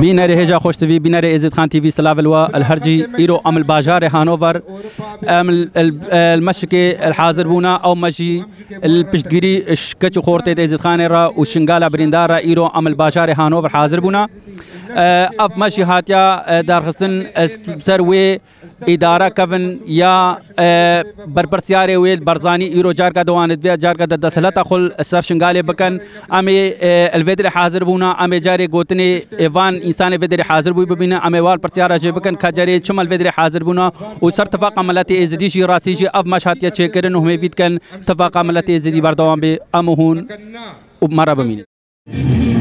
بینر هجا خوش تیوی بینر ازید خان تیوی سلاف الوا الهرجي إيرو أم الباجار هانوفر أم ال- ال- المشكي الحاضر بونا أو مشي البشتگيري شكچ خورتي ازید خان را وشنگالا بريندارا إيرو أم الباجار هانوفر حاضر بونا. اب مشیحاتیا درخستن سر وے ادارہ کون یا بربر سیارے وے برزانی ایرو جار کا دوانت بیا جار کا ددہ سلطہ خل سر شنگالے بکن امی الویدر حاضر بونا امی جار گوتنے ایوان انسان ویدر حاضر بوی ببینا امی وال پر سیارہ جے بکن، کھا جارے چم الویدر حاضر بونا۔ او سر تفاق عملات ازدی شی راسی جی اب مشیحاتیا چے کرن، ہمیں بیت کن تفاق عملات ازدی بردوان بے امہون مرا بمین۔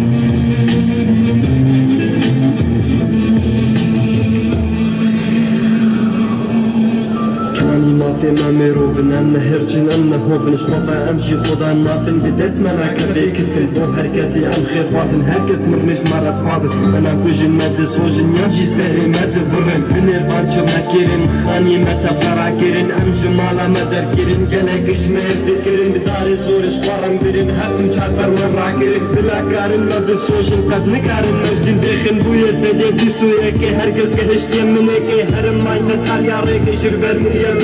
كاني ما في ما ميروفن أنا هرجن أنا هوبن شطبا أمشي خدا نافن بدس منا كبيك التلبو هركسي أم خير فازن هركس مش مرة فازن أنا كوجن مد سوجن يمشي سهري مد برن بني بانشو مكيرن خاني متى فرع كيرن أم جمالا مدر كيرن جلك شمير كيرن بداري زورش فارم برن هاتم شافر ورع كيرن بلا كارن مد سوجن قد نكارن مجدن بيخن بويا سيدي بيسو يكي هركس كهشت يمنكي هرم ما يتتحر يا ريكي شربر مريم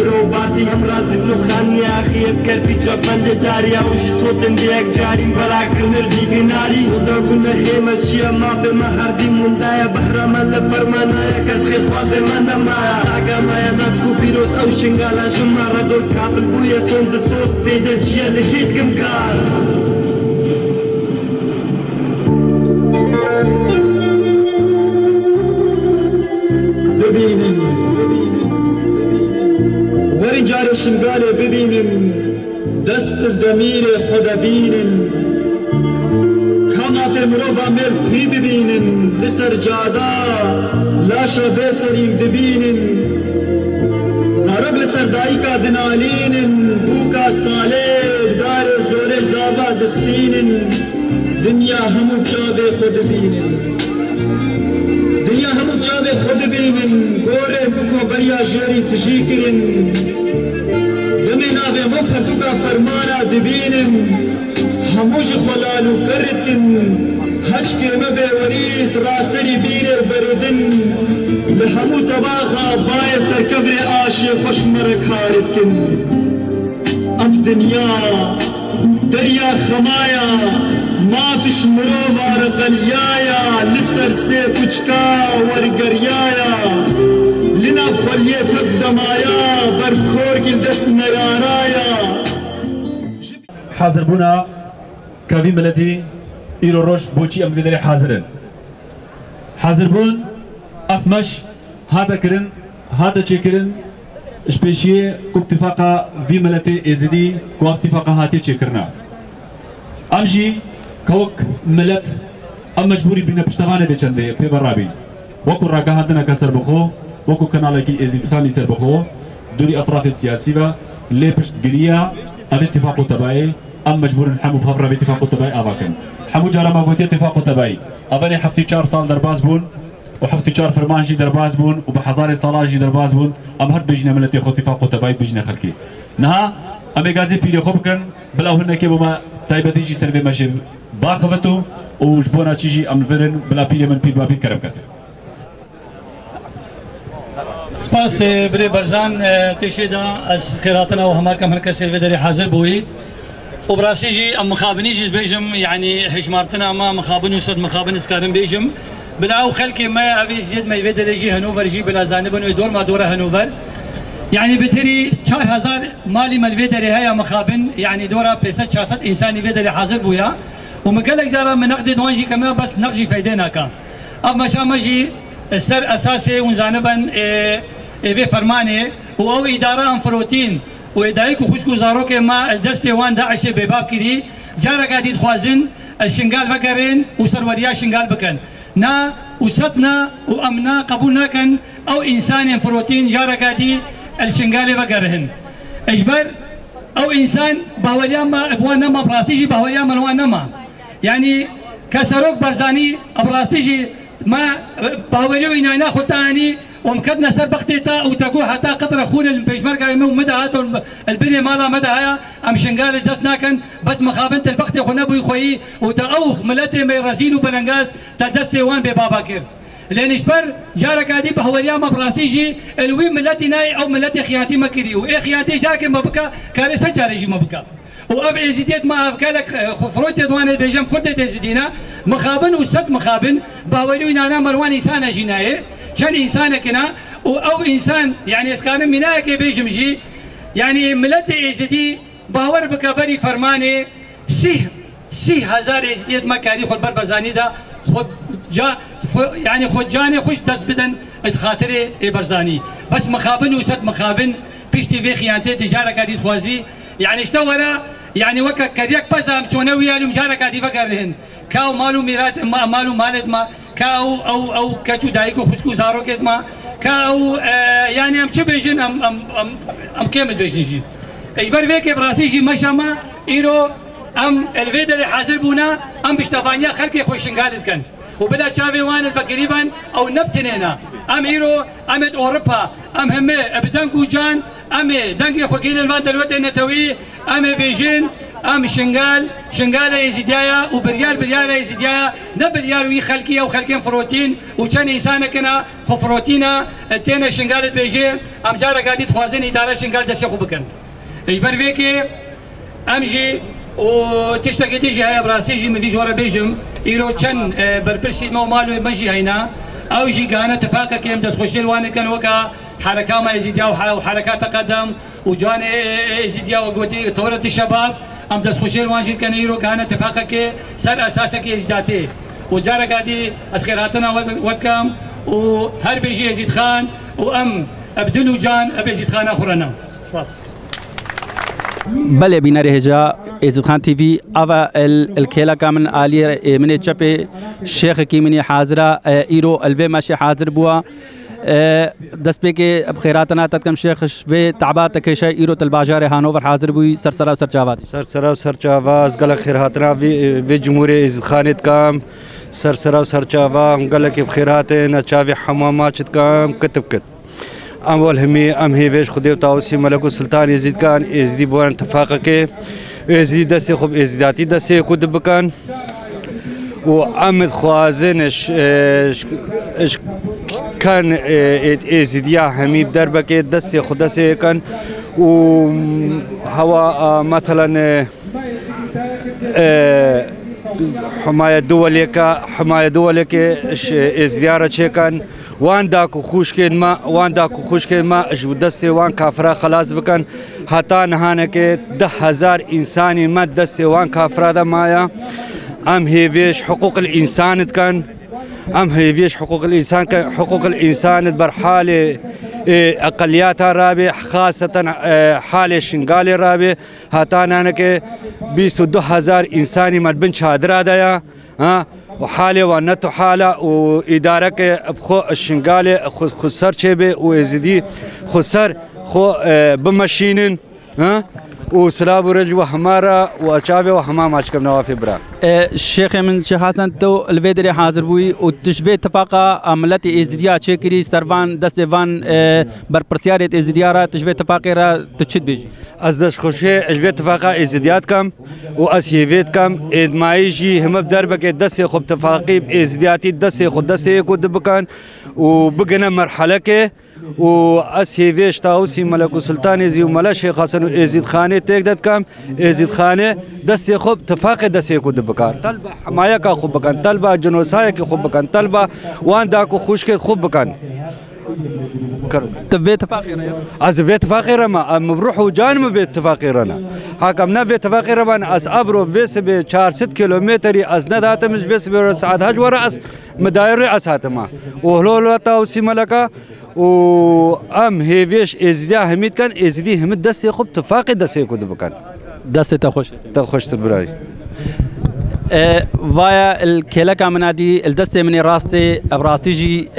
رفتیم رازی لخانی اخیب کرپی چاپند دریا داری. شی سوتن دیگ جاریم برا کرنر دیگه ناری. خدا گونه خیمه چیه ما به ما هر دی مندایا بحرا من لبرمانایا کس خیل مندم من دمایا آگا مایا ناسکو پیروز او شنگالا شمارا دوست کابل بویا سند سوس پیدا چیه لکیت کم کاز ببینیم. وری جار شنگال ببینیم دست دمیر خدا بینیم کما فی مروبا مر خوی ببینیم بسر جادا لاشا بسریم دبینیم زارب لسر دایکا دنالینیم بوکا ساله دار زور زابا دستینیم دنیا همو چابه خود بینیم دنیا همو چابه خود بینن گوره بکو بریا جاری تشی کرن دمی پرتوکا فرمانا دبینن هموش خلالو کرتن هچ کلمه به وریس راسری بیر بردن لهمو تباغا بای سرکبر آش خوش مرکارت کن۔ اب دنیا دریا خمایا ما فيش مروفا رقليايا لسر سي كوچكا ورقريايا لنا خوليه تقدمايا بركور قل دست نرارايا حاضر بونا كافي ملتي إيرو روش بوشي أم بدري حاضرن حاضر بون أفمش هذا كرن هذا تشكرن شبيشي كو اتفاقا في ملتي ازدي كو اتفاقا هاتي تشكرنا امجي كوك ملت ام مجبوري بنا بشتغانه بچنده في برابي وكو راكا هاتنا كسر بخو وكو كنالكي ازيد خاني سر بخو. دوري اطراف السياسيه لي بشت قريا ام اتفاقو تبعي أم مجبور نحمو بخبره باتفاقو تبعي افاكن حمو جارا ما قلت اتفاقو تبعي أبني حفتي شهر صال درباز بون وحفتي شهر فرمان جي درباز بون وبحزاري صلاة جي درباز بون. أم هرد بجنا ملتي خو اتفاقو تبعي بجنا خلكي نها ام غازي بيري خوبكن بلا هن كي بما تايبتي جي سيرفي ماشي باخفتو وجبونا تيجي ام فرن بلا بيري من بير بابي كربكت سپاس بری برزان پیشی دا از خیراتنا و همه کم هرکس الفدري حاضر بوي وبراسي جي أم مخابني جي بيجم يعني حشمارتنا ما مخابن يسد مخابن اسكارن بيجم. بلاو خلكي ما أبي جد ما يفدر يجي هنوفر جي بلا زانبن يدور ما دوره هنوفر. يعني بتري 4000 مالي مالفيدري هيا مخابن يعني دورا بيسات شاست انساني فيدري حاضر بويا ومقالك جرى من نقد دوانجي كمان بس نقجي فايدينا كان اما شامجي السر اساسي ونزانبن إيه إيه فرمانه و اداره انفروتين و دایک و خوشک و زارۆکێ ما دەستێ وان داعشێ بێباب کردی جارەکە دیت خوازن شنگال بەگەڕێن و سەروەریا شنگال بکەن نا وسەتنا و ئەمنا قبول ناکەن ئەو ئینسانێن فرۆتین جارەکە دی شنگالێ بەگەڕهن ئەجبەر ئەو ئینسان باوەریان بوان نەما ڕاستیژی باوەریان منوان نەما یعنی کە سەرۆک بەرزانی ئەبڕاستیژی ما باوەری و ئیناینا خوتانی ومكدنا سر بختي تا وتقو حتى قطر أخونا البيشمركه مو مدى هاتو البنية مالا مدى هيا. أم شنقال دسنا كان بس مخابنت البختي خو نبوي خوي وتاوخ ملتي ميرازين وبلنغاز تدستي وان ببابا كير. لأن إشبر جارك هذه بهوليا ما براسيجي الوي ملتي ناي أو ملتي خياتي مكري واي خياتي جاك مبكا كارثه جارجي مبكا وأب إزيديت ما كالك خفروت دوان البيجام كرد تزيدينا مخابن وسد مخابن باولي أنا مروان انسان جنايه چەند ئینسانێکنا و ئەو ئینسان یعنی ئێسکانم مینایەکێ بێژمژی یعنی ملەتی ئێژتی باوەەر بکە بەری فەرمانێ سی سی هزار ئێزیت مەکاری خۆ بەر بەزانیدا یعنی خۆجانێ خوش دەست بدەن ئەت خااتێ ئێبەرزانی بەس مخابن و سەد مخابن پیشتی وێخیانتێ تجارەکاری خوازی یعنیشتە وەرە یعنی وەکە کەریەک پەزام چۆنە ویالم جارەکاری بەگەڕێن کاو مال و میرات مال و مالت ما كاو أو أو كچو دايكو خشكو زارو كت ما كاو آه يعني ام چه بيجن؟ ام ام ام ام كامل بيجن جي؟ اجبر بيك براسي جي مشما ايرو ام الفيدر حاضر بونا ام بشتفانيا خلقي خوشنقالت كان وبلا تشافي وانت تقريبا أو نبتنينا ام ايرو ام اوروبا ام هم ابدانكو جان ام دنگي خوكين الوان دلوت نتوي ام بيجين ئەم شنگال شنگالە یزیدایە و بریار بریارە یزیدایە نە بریاروی خەلکیە و خەلکێن فرۆتین و چەند ئیسانەکەنا خۆفرۆتینە تێنە شنگالت بێژێ. ئەم جارەگاتی خوازن ئیدارە شنگال دەستی خو بکەن. ئەیبەر وێکێ ئەمژی تشتێکی تیژی هەیە ڕاستیژی مدی جۆرە بێژم. ئیرۆ چەند بەرپرسی مە و ماالوی مەژی هەینا. ئەو ژیگانە تفاقەکە ئەم دەستخۆشیێن وانەکەن وەکە حركة ما يزيد يا وحركات تقدم وجان يزيد يا وقوتي ثورة الشباب ام دس خوشيل وان كان ايرو كان اتفاق كي سر اساسك يزداتي وجارة قادي اسخيراتنا وكم وهر بيجي يزيد خان وام ابدلو جان ابي يزيد خان اخرنا شواس بله بینر هجا عزت خان تی وی آوا الکیلا کامن آلی من چپه شیخ کی منی حاضره ایرو الوی ماشي حاضر بوا. دەست پێکێ بخێراتەنا تەکەم شێخش بێ تاباتەکەشە ئیرۆ تەلباژارێ هانۆڤەر حاضر بووی سەرسەرا سەرچاوات سەرسەرا و سەرچاواز گەلە خێرهاتنا بێ جمهوری ئزخانێت کام سەرسەرا و سەرچاوا گەلەکی بخێراتێ نەچاوی حەماماچت کام کتب کرد. ئەم وەلهمی ئەم هێبێش خودێ و تاوسی مەلەک و سلتانی زیدکان ئێزدی بۆ انتفاقەکەێ ئێزی دەسێ خوب ئێزیداتی دەسێ کود بکەن. و ئەمت خوازنش کن ازدیا حمید دربکه دست خود دست کن و هوا مثلا حمایت دولی که حمایت دولی که ازدیار چه کن، وان دا کو خوش کن ما، وان دا کو خوش کن ما جو دست وان کافرا خلاص بکن، حتا نهانه که ده هزار انسانی ما دست وان کافرا دمایا مایا، ام هیویش حقوق الانسان کن ام هيفيش حقوق الانسان حقوق الانسان برحاله اقلیات رابع خاصتا حال شنگال رابع هاتانانه که 22 هزار انسانی مدبن چادر آدایا و حال و نت حال و اداره که خو شنگال خسر چه به و ازدی خسر خو بمشینن وسلاب ورج وحمارة وأشابه وحمام أشكم نوافي برا. الشيخ من شيخ حسن تو الفيدري حاضر بوي وتشبه اتفاقا عملتي ازديا تشكري سربان دستفان بر برسيارة ازديا را تشبه اتفاقي را تشد بيجي از دست خوشی اجبه اتفاقا ازدیات کم و کم. ادمایی جی هم بدر بکه دست خوب تفاقی ازدیاتی دست خود دست کود بکن و بگنه مرحله که و از هیویش تاوسی ملک سلطان زی و ملا شیخ حسن ازید خانه تک داد کم. ازید خانه دست خوب تفاق دست کود بکن طلبه حمایه کا خوب بکن طلبه جنوسای که خوب بکن طلبه وان داکو خوش که خوب بکن. تبيت فاقرة از بيت فاقرة ام بروحو جانم بيت فاقرة حكمنا بيت فاقرة از ابرو بيس ب 4 6 كيلومتر از ندات مش بيس ب ساعات هج ورا اس مداير اس هاتما وهلو تا وسي ملكا وام هیویش ازدی احمید کن ازدی احمید دستی خوب تفاقی دستی کد بکن دستی تا خوش تا خوش تر برای وایا الکلک امنادی الدستی منی راستی ابراستی جی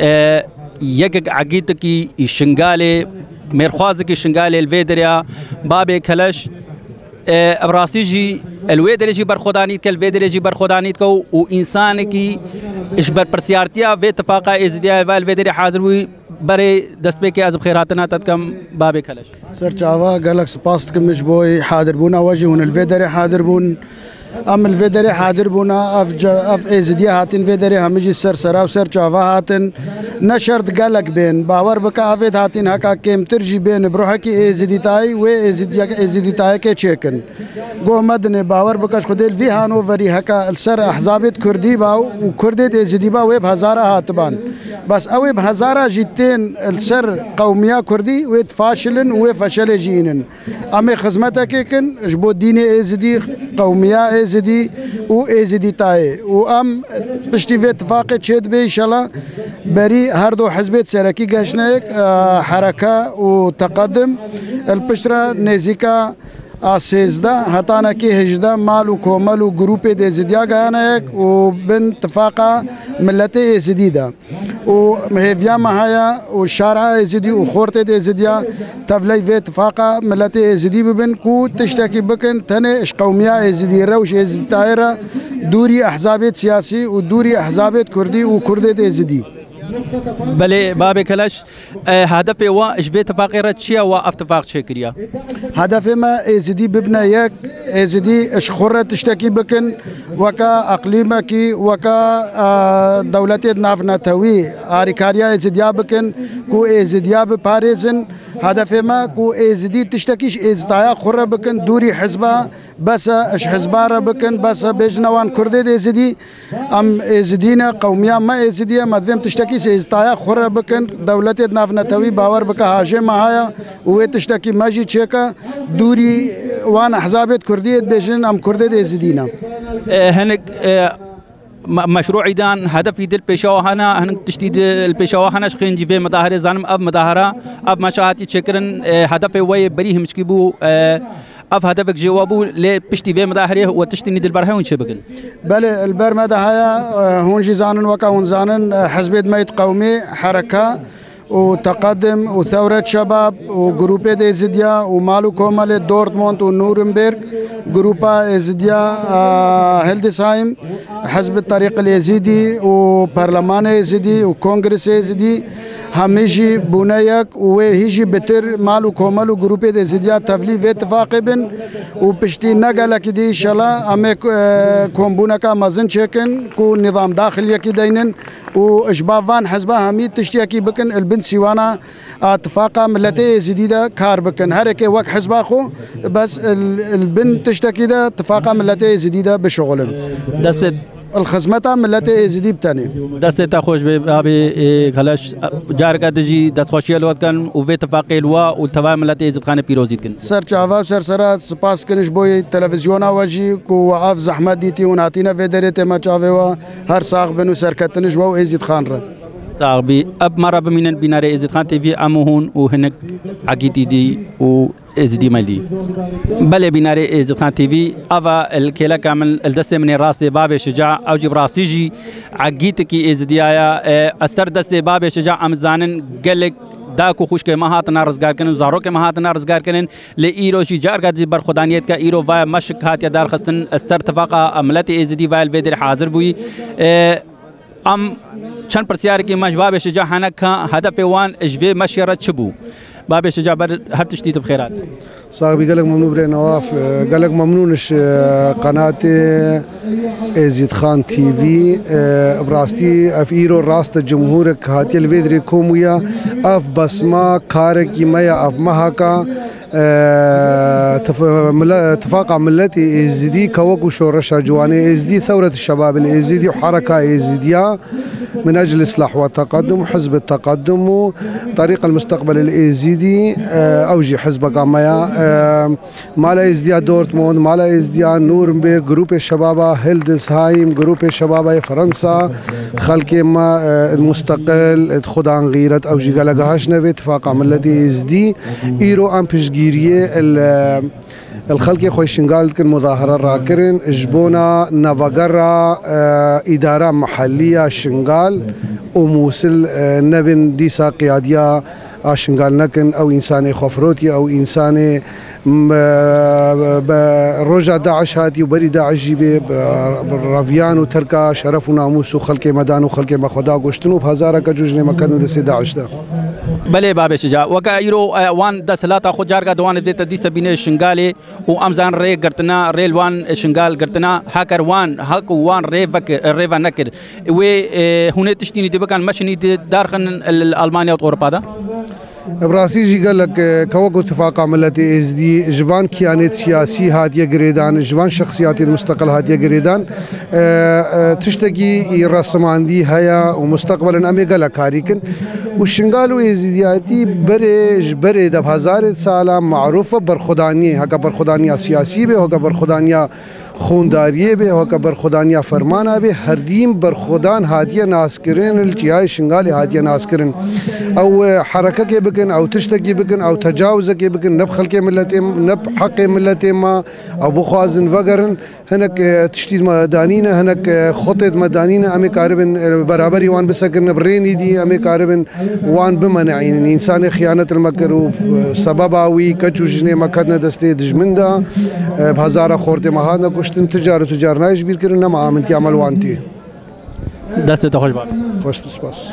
یکک عقیده کی شنگاله مرخواز کی شنگاله الویدریا باب کلش ابراستی جی الویدری جی برخودانیت کل ویدری جی برخودانیت کو او انسان کی اش بر پرسیارتیا و اتفاقا ازدیا الویدری حاضر ہوئی برای دەستپێکی ئازب خێراتنا تەتکەم بابێک کەلش سەرچاوە گەلک سپاست کەمش بۆی حادر بوون ئەوەژی ونلێ دەرێ حادر بوون. أم الفيدري حاضر بونا أف جا أف ازديا هاتن فيدري همجي سر سرا وسر چاوا هاتن نشرت قالك بين باور بكا افيد هاتن هكا كيم ترجي بين بروحكي ازدي تاي و ازديا ازدي تاي كي تشيكن گو مدن باور بكاش خدل في هانو وري هكا السر احزابت كردي باو وكردت ازدي با ويب هزارة هاتبان. بس اوي بهزارة جيتين السر قومية كردي ويت فاشلن وفشل جينن امي خدمتك كن جبو ديني ازدي قومية ازدي و ازدي تاي و ام بشتي في اتفاق تشد بي انشالله بري هردو حزبت سركي قاشناك حركة وتقدم البشرة نزيكا a 13 hatanaki 18 mal û komel û grupê de zidyagiyanek û bin tifaqa milletê êzidî de û hêviya me heye û şara êzidî û xortê de êzidiya tevley vê tifaqa milletê êzidî bibin ku tiştekî bikin tenê eşqewmiya êzidî rewş êzidî dayre دوري احزابات سياسي ودوري احزابات كردي وكردي دي زدي بله باب کلش هدف و جبه اتفاقی را چیه و اتفاق چه کریه؟ هدف ما ازدی ببنا یک ازدی اشخور تشتکی بکن وکا اقلیمه کی وکا دولت ناف نتوی. آریکاریا ازدیا بکن کو ازدیا بپارزن. هدف ما کو از دی تشتکیش از دایا خوره بکن دوری حزبا بس اش حزبا را بکن بس بجنوان کرده دی از دی. ام از دینه قومیا ما از دی مدویم تشتکیش از دایا خوره بکن. دولت ناف نتوی باور بکه هاجه ما هایا و تشتکی ماجی چکا دوری وان احزابت کردیت بجن ام کرده دی از دینه هنک مشروع ایدان هدف دل پیشوا هنا هن تشدید الپیشوا هنا شخين جي في مظاهر زانم اب مظاهره اب مشاهاتي تشكرن هدف وي بري همشكي بو اف هدفك جوابو لبشتي في مظاهره وتشتي ندل برها وين شبكن بله البر مدى هيا هون جي زانن وكا هون زانن حزب ميت قومي حركه وتقدم وثورة شباب وجروبة إزديا ومالو كومالي دورتموند ونورنبرغ جروبا إزديا هيلدسهايم حزب الطريق اليزيدي وبرلمان إزدي وكونغرس همه جی بونه یک و هیجی بتر مال و کومل و گروپ دزیدیا تفلیف اتفاق بن و پشتی نگل کی دی انشالله همه کومبونه کا مزن چکن کو نظام داخلی کی دینن و اشباوان حزب همی تشتی کی بکن البن سیوانا اتفاق ملت زیدی کار بکن. هر کی وک حزب خو بس البن تشتکی ده اتفاق ملت زیدی بشغلن. دست الخدمتا ملت ایزیدی بتنی دست تا خوش به آب خلاش جار کرد جی دست خوشی لوت کن و به اتفاق الوا و توا ملت ایزید خان پیروزید کن. سر چاوا سر سرا سپاس کنش بوی تلویزیون واجی کو وعف زحمت دیتی و ناتینا و درته ما چاوا هر ساغ بنو سرکتنش و ایزید خان را. صاحبی اب مارا بمینن بینار عزت خان تیوی اموهون و هنک عقیدی دی و ازدی ملی۔ بله بینار عزت خان تیوی اوا الکیلا کامل الدست من راست باب شجاع او جب راستی جی عقیدت کی ازدی آیا اثر دست باب شجاع امزانن گلک دا کو خوش کے مہات نہ رزگار کنن، زارو کے مہات نہ رزگار کنن۔ لے ایرو شی جار گد بر خدانیت کا ایرو وای مشک ہات دار خستن، استر تفاقا عملت ازدی وائل بیدر حاضر بوئی۔ ام چەند پرسیارێکی مەش بابێشە جا حەنەکە هەدە پێوان ژێ مەشێرە چ بوو بابێشە جا بەر هەر تشتی بخێرات ساغبی گەلک ممنوع برێنەواف گەلک مەمنونش قەناتێ ئێزیت خان TV بڕاستی ئەف ئیرۆ ڕاستە جمهورێک هااتێ لێدرێ کۆمویە ئەف بەسما کارێکی مەیە ئەف مەهاکە. اتفاق ملتي ازدي كوكو شورشة جواني ازدي ثورة الشباب الازدي وحركة ازديا من أجل الاصلاح والتقدم وحزب التقدم وطريق المستقبل الازدي أوجي حزب قاميا مالا ازديا دورتموند مالا ازديا نورنبرغ جروب الشباب هيلدسهايم جروب الشباب فرنسا خلق ما المستقل خدان غيرت أوجي قالقهاش نفي اتفاق ملتي ازدي إيرو ام پشگیریه الخلق خوش شنقال كن مظاهرة راكرن جبونا نافاقرا إدارة محلية شنقال وموصل نبن ديسا قيادية آشنگال نکن أو انسان خفروتی أو انسان روجا داعش هاتی و بری داعش جیبه رافیان و ترکا شرف و ناموس و خلق مدان و خلق بخدا گشتن و هزارا کا جوجنه مکان د سي داعش ده. بله باب شجاع وكا يرو وان د سلاتا خو جارګه دوان دې ته دي سبینه شنګاله او امزان ری ګرتنا ریل وان شنګال ګرتنا هاکر وان هاک وان ری بک ری وان نکر۔ و هونه تشتيني دي بكان مشني دارخن المانيا و اوروبا ده براسی جیگەلک کەوەک و تفاقا ملەتی ئێزدی ژوان کیانێت سیاسی هاتیە گرێدان ژوان شخصیاتی مستەقل هاتیە گرێدان تشتێکی ڕسماندی هەیە و مستەقبلن ئەمێ گەلە کاریکن و شنگال و ئێزیدیاتی بەرێژ بەرێ دە هزارێت سالا معروفە بەرخدانی هەکە بەرخدانیا سیاسی بێ هۆکە بەرخدانیا خونداریه به و بر خدانیا فرمانا به هر دیم بر خدان هادیه ناس کرن الچیای شنگال هادیه ناس کرن او حرکه کې بکن او تشتکی بکن او تجاوز کې بکن. نب خلق ملت نب حق ملت ما. او بخوازن وگرن. هنک تشتید مدانین هنک خطت مدانین. امی کاربن برابر وان بسکن برین دی. امی کاربن وان بمنعین انسان خیانت المکر و سبب اوی کچو جنه مکد ندسته دجمندا. بهزار خورت مهاد نکش گشتن تجار و تجار نایش بیر کردن نما عملتی عمل وانتی. دست خوش باب خوش سپاس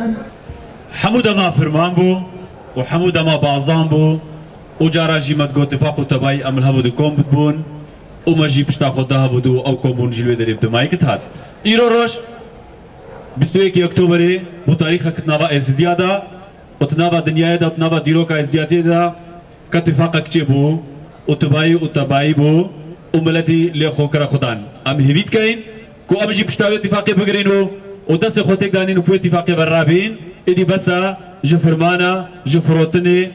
حمود ما فرمان بو و حمود ما بازدان بو. و جارا جیمت گو اتفاق و تبایی عمل هبو دو کم بون و مجی پشتا خود ده بودو أو کمون جلوه دریب دمایی کت هاد ایرو روش 21 اکتوبری بو تاریخ کتناوا ازدیا دا و تناوا دنیای دا و تناوا دیروکا ازدیاتی دا. کتفاق کچه بو؟ و تبایی و تبایی بو املتي لخوكرا خدان. أم هيفيت كاين؟ كو أم جي بشتاوي اتفاقي بقرينو؟ ودس خوتك دانين وبو اتفاقي برابين؟ إدي بسا جفرمانا جفروتني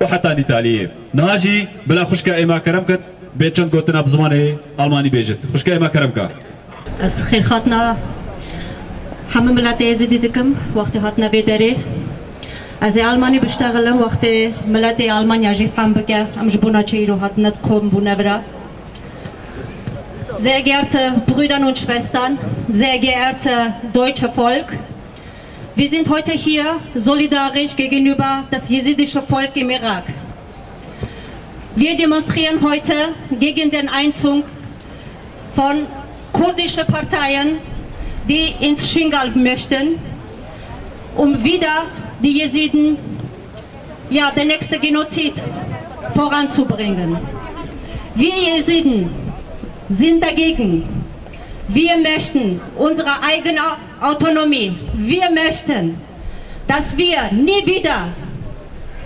وحتى نتاليه ناجي بلا خشكا ايما كرمكت بيتشن قوتنا بزماني ألماني بيجت. خشكا ايما كرمكا. از خير خاطنا ملت ازدی دکم وقتی هاتنا بیداری از آلمانی بشتغلم وقتی ملت آلمانیا جیف هم بگه امش بونا چی رو کم بونا برا Sehr geehrte Brüder und Schwestern, sehr geehrte deutsche Volk, wir sind heute hier solidarisch gegenüber das jesidische Volk im Irak. Wir demonstrieren heute gegen den Einzug von kurdischen Parteien, die ins Shingal möchten, um wieder die Jesiden, ja, der nächste Genozid voranzubringen. Wir Jesiden sind dagegen. Wir möchten unsere eigene Autonomie. Wir möchten, dass wir nie wieder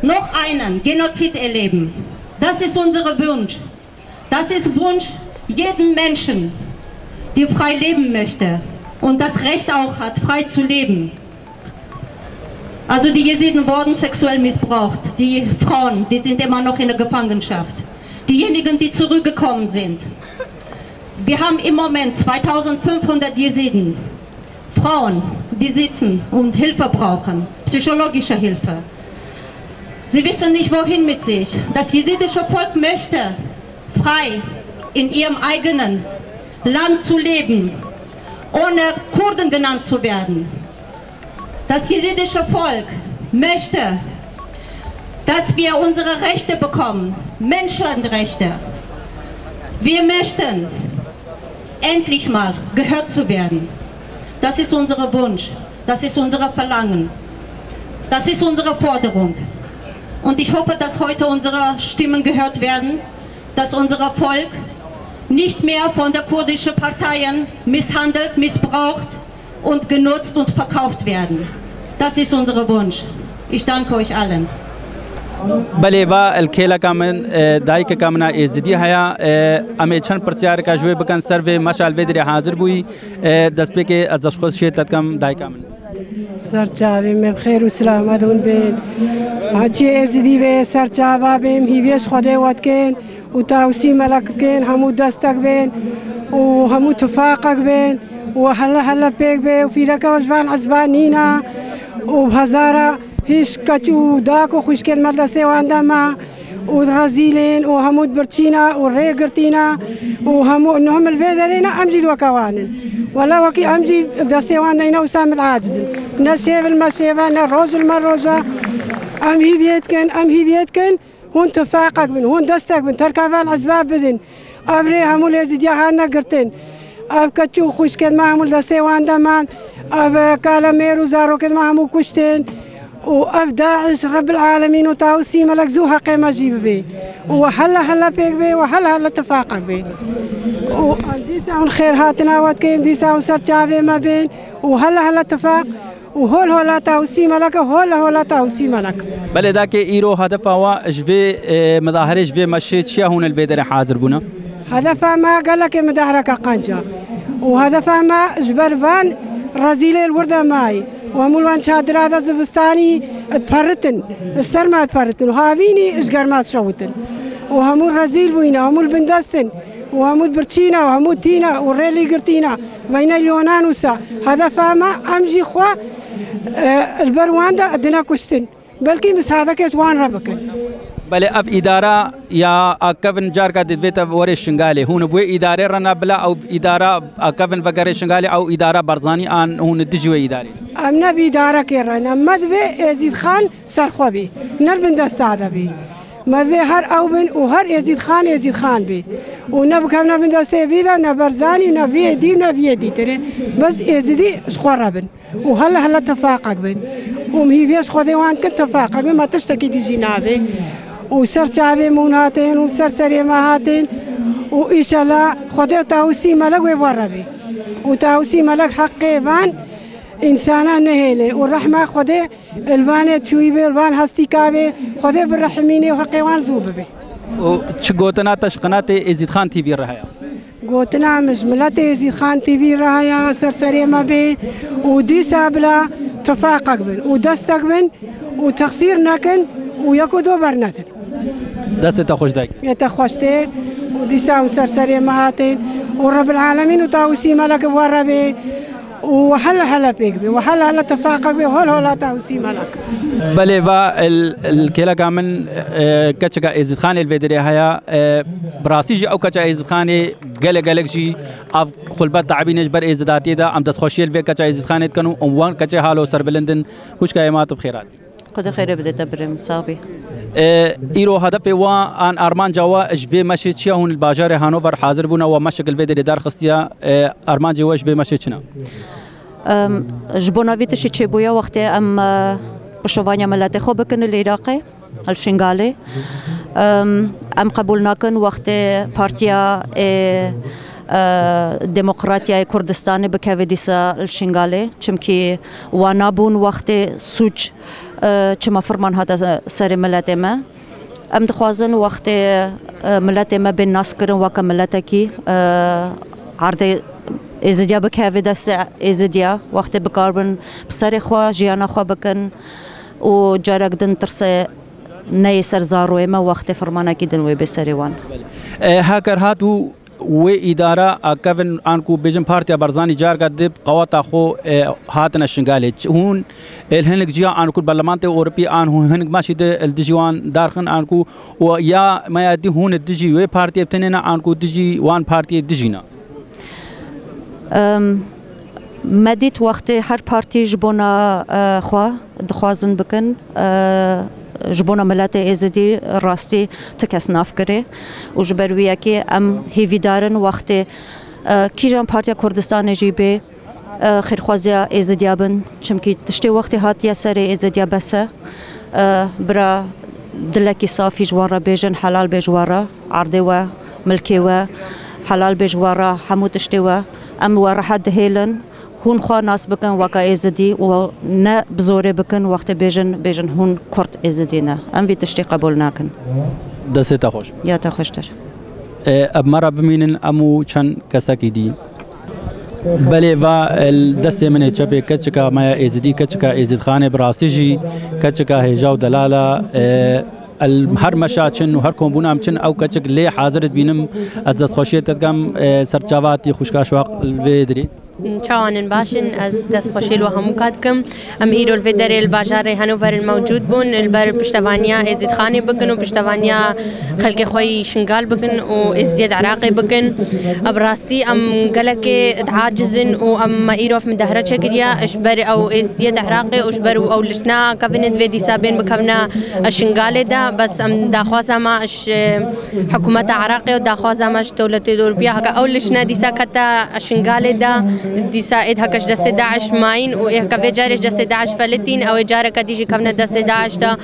noch einen Genozid erleben. Das ist unser Wunsch. Das ist Wunsch jeden Menschen, der frei leben möchte und das Recht auch hat, frei zu leben. Also die Jesiden wurden sexuell missbraucht. Die Frauen, die sind immer noch in der Gefangenschaft. Diejenigen, die zurückgekommen sind, wir haben im Moment 2500 Jesiden, Frauen, die sitzen und Hilfe brauchen, psychologische Hilfe. Sie wissen nicht, wohin mit sich. Das jesidische Volk möchte frei in ihrem eigenen Land zu leben, ohne Kurden genannt zu werden. Das jesidische Volk möchte, dass wir unsere Rechte bekommen, Menschenrechte. Wir möchten, endlich mal gehört zu werden. Das ist unser Wunsch, das ist unser Verlangen, das ist unsere Forderung. Und ich hoffe, dass heute unsere Stimmen gehört werden, dass unser Volk nicht mehr von der kurdischen Parteien misshandelt, missbraucht und genutzt und verkauft werden. Das ist unser Wunsch. Ich danke euch allen. بله و الکیلا کامن دای که کامنا از دیدی هیا امی چند پرسیار کا جوی بکن سر و مشال ودری حاضر بوی دست به که از دست خود شیت کم دای کامن۔ سر چاوی می بخیر و سلامت اون بین هچی از دی به سر چاوا بیم هیویش خدا وات کن و تاوسی ملک کن همو دستک بین و همو تفاقک بین و هلا هلا بیگ بی و فی دکا وزبان عزبانینا و هزارا هیچ کچو داکو خوشکل مدرسه واندما و رزيلين وهمود برتشينا والريقرتينا وهمو انهم الفيدرينا امجد وكوانن ولا وكي امجد دستيوانا وسام العاجز نشيف المشيفة نروز المروزة. ام هي بيتكن ام هي بيتكن هون تفاقك بن هون دستك بن تركبان اسباب بدن. ابري همول يزيد يا هانا قرتن اب كتشو خوش كد ما همول دستي وان دمان اب كالا ميرو زارو كد ما همو كشتن وأف داعش رب العالمين وتاوسي ملك زوها قيمة جيب بي. وهلا هلا بيك بي وهلا هلا تفاقك بي. ودي ساعة الخير هاتنا واتكيم دي ساعة سر جافي ما بين. وهلا هلا تفاق. وهول هولا تاوسي ملك وهول هولا تاوسي ملك. بله دا که ایرو هدف وا جوی مظاهره جوی مشي چیا هون البيدر حاضر بونا؟ هدف ما قال لك مدهرك قنجة وهدف ما جبر فان رزيلة الوردة ماي ومولوان هذا زبستاني تفرتن السر ما تفرتن وهافيني اشقر ما تشوتن. وهمول رزيل بوينا وهمول بندستن وهمود برتشينا وهمود تينا وريلي قرتينا بين اليونان وسا هذا فما امجي خوا آه، البروان ده ادنا كشتن بلكي مس هذا كيس وان ربكن بله اف اداره یا اکفن جار کا دیت ور شنگاله هون بو اداره رنا بلا أو اداره اکفن وغیرہ شنگاله أو اداره برزانی آن هون دجوی اداره امنا بيدارة كيرانا مدبي يزيد خان سرخوبي نربن دست هذا بي مدبي هر أو بن وهر يزيد خان يزيد خان بي ونبكم نبن دست بيدا نبرزاني نبي دي نبي دي ترين بس يزيدي شخورا بن۔ وهلا هلا تفاقق بن۔ ومهي فيش خذي وان كنت بن۔ ما تشتكي وسر شعبي موناتين وسر سري مهاتين شاء الله خذي تاوسي ملك ويبوربي وتاوسي ملك حقي فان انسانا نهيله والرحمه خده الوان چوي به الوان هستي كابه خده بالرحمينه وحقيوان زوب به أو چ گوتنا تشقنات ازید خان تی وی رها قوتنا مجملة يزيد خان تي في رايا سرسري ما بي ودي سابلا تفاقق بن. ودستق بن. وتخسير نكن ويكو دو برنتن دست تا خوش داک يتخوشتين ودي ساو سرسري مهاتين ورب العالمين وتاوسي ملك وربي وهلا هلا بيك بي وهلا هلا تفاقق بي وهلا هلا تاوسي ملك بله و الكلا كامن كچا ازید خان الفيدري هيا براسي جي أو كچا ازید خان گله گله جي اف خلبت تعبين جبر ازداتي دا ام دس خوشيل بي كچا ازید خان كانوا عنوان كچا حالو سر بلندن. خوش كايمات بخيرات کو دخیره بدێتە برم ساوی. ئیرۆ هەدەپێ وا ئان ئارمانجاوە ژێ مەشی چیا هون باژارێ هانۆڤەر حاضر بوونەوە مەشکل بێ دەێ دارخستە ئارمانجیەوەش بێ مەشێ چنە. ji bonavî tişî çêbûya wextê em pişovaniya miletê xwe bikin li Iraqê Helşingalê em qebul nakin wextê partiya Demokratiyayê Kurdistanê bikeve dîsa Şingalê çimkî wan nabûn wextê sûç سوچ چما فرمان هذا سر ملت ما. ام دخوازن وقت ملت ما بين ناس کرن وکا ملت کی عرض ازدیا بکوی دست ازدیا. وقت بکاربن بسر خوا جیانا خوا بکن. و جارک دن ترسه نی سر زاروی ما وقت فرمانا کی دن وی بسری وان هاکر هاتو وی اداره اکوین انکو بیجن پارتیا برزانی جارگا دب قواتا خو هاتنا شنگالی هون الهنگ جیا انکو برلمانت اروپی ان هنگ ماشی د الدجوان دارخن انکو و یا ما دی هون دجی وی پارتیا بتنینا انکو دجی وان پارتیا دجینا مدید وقتی هر پارتی جبونا خوا دخوازن بکن جبونا ملت ازدی راستی تکس ناف کرے و جبرویه که ام هیویدارن وقت کیجان پارتیا کردستان جیبه خیرخوازی ازدیا بن چمکی تشتی وقتی هاتیا سر ازدیا بسه برا دلکی صافی جوارا بیجن حلال بیجوارا عرضه و ملکی و حلال بیجوارا همو تشتی و ام ورا حد هیلن هون خوا ناس بکن وکا ازدی و نه بزوره بکن وقت بیجن بیجن هون کرد ازدی نه. ام وی تشتی قبول نکن دست تا خوش. یا تا خوشتر. اب مرا بمینن امو چند کسکی دی. بله و الدست من چپه کچکا ما ازدی کچکا ازد خانه براستی جی کچکا هجاو دلالا. هر مشاچن و هر کۆمبوونام چن ئەو کەچک لێ حاضرت بینم ئەس دەستخۆشیێت دەگەم سەرچاواتی خوشکا شواق لێ دری چاوانن باشن از دەستخۆشیل و هەموو کاتکەم ئەم ئیرۆلێ دەرێ باژارێ هەنوڤەرن مەوجود بوون لەبەر پشتەوانیا ئێزیدخانی بگن و پشتەوانیا خەلکی خۆی شنگال بگن و ئێزیێت عراقی بگن ئەبڕاستی ئەم گەلەکێ عاجزن و ئەممە ئیرۆف من دەهرە چەگریا ئەشبەر ئەو ئێزیێت عراقی وشبەر و ئەو لشنا کەبنت وێ دیسا بێن بکەمنا ئەشنگالێدا بەس ئەم داخوازەمە حکوومەتە عراقی و داخوازەمەش دەولەتی دوربیا هەکە ئەو لشنە دیسا کەتە ئەشنگالێدا دیسا اد هکش دست داعش ماین و اه که وجارش دست داعش فلتین او اجاره که دیجی کفنه دست داعش دا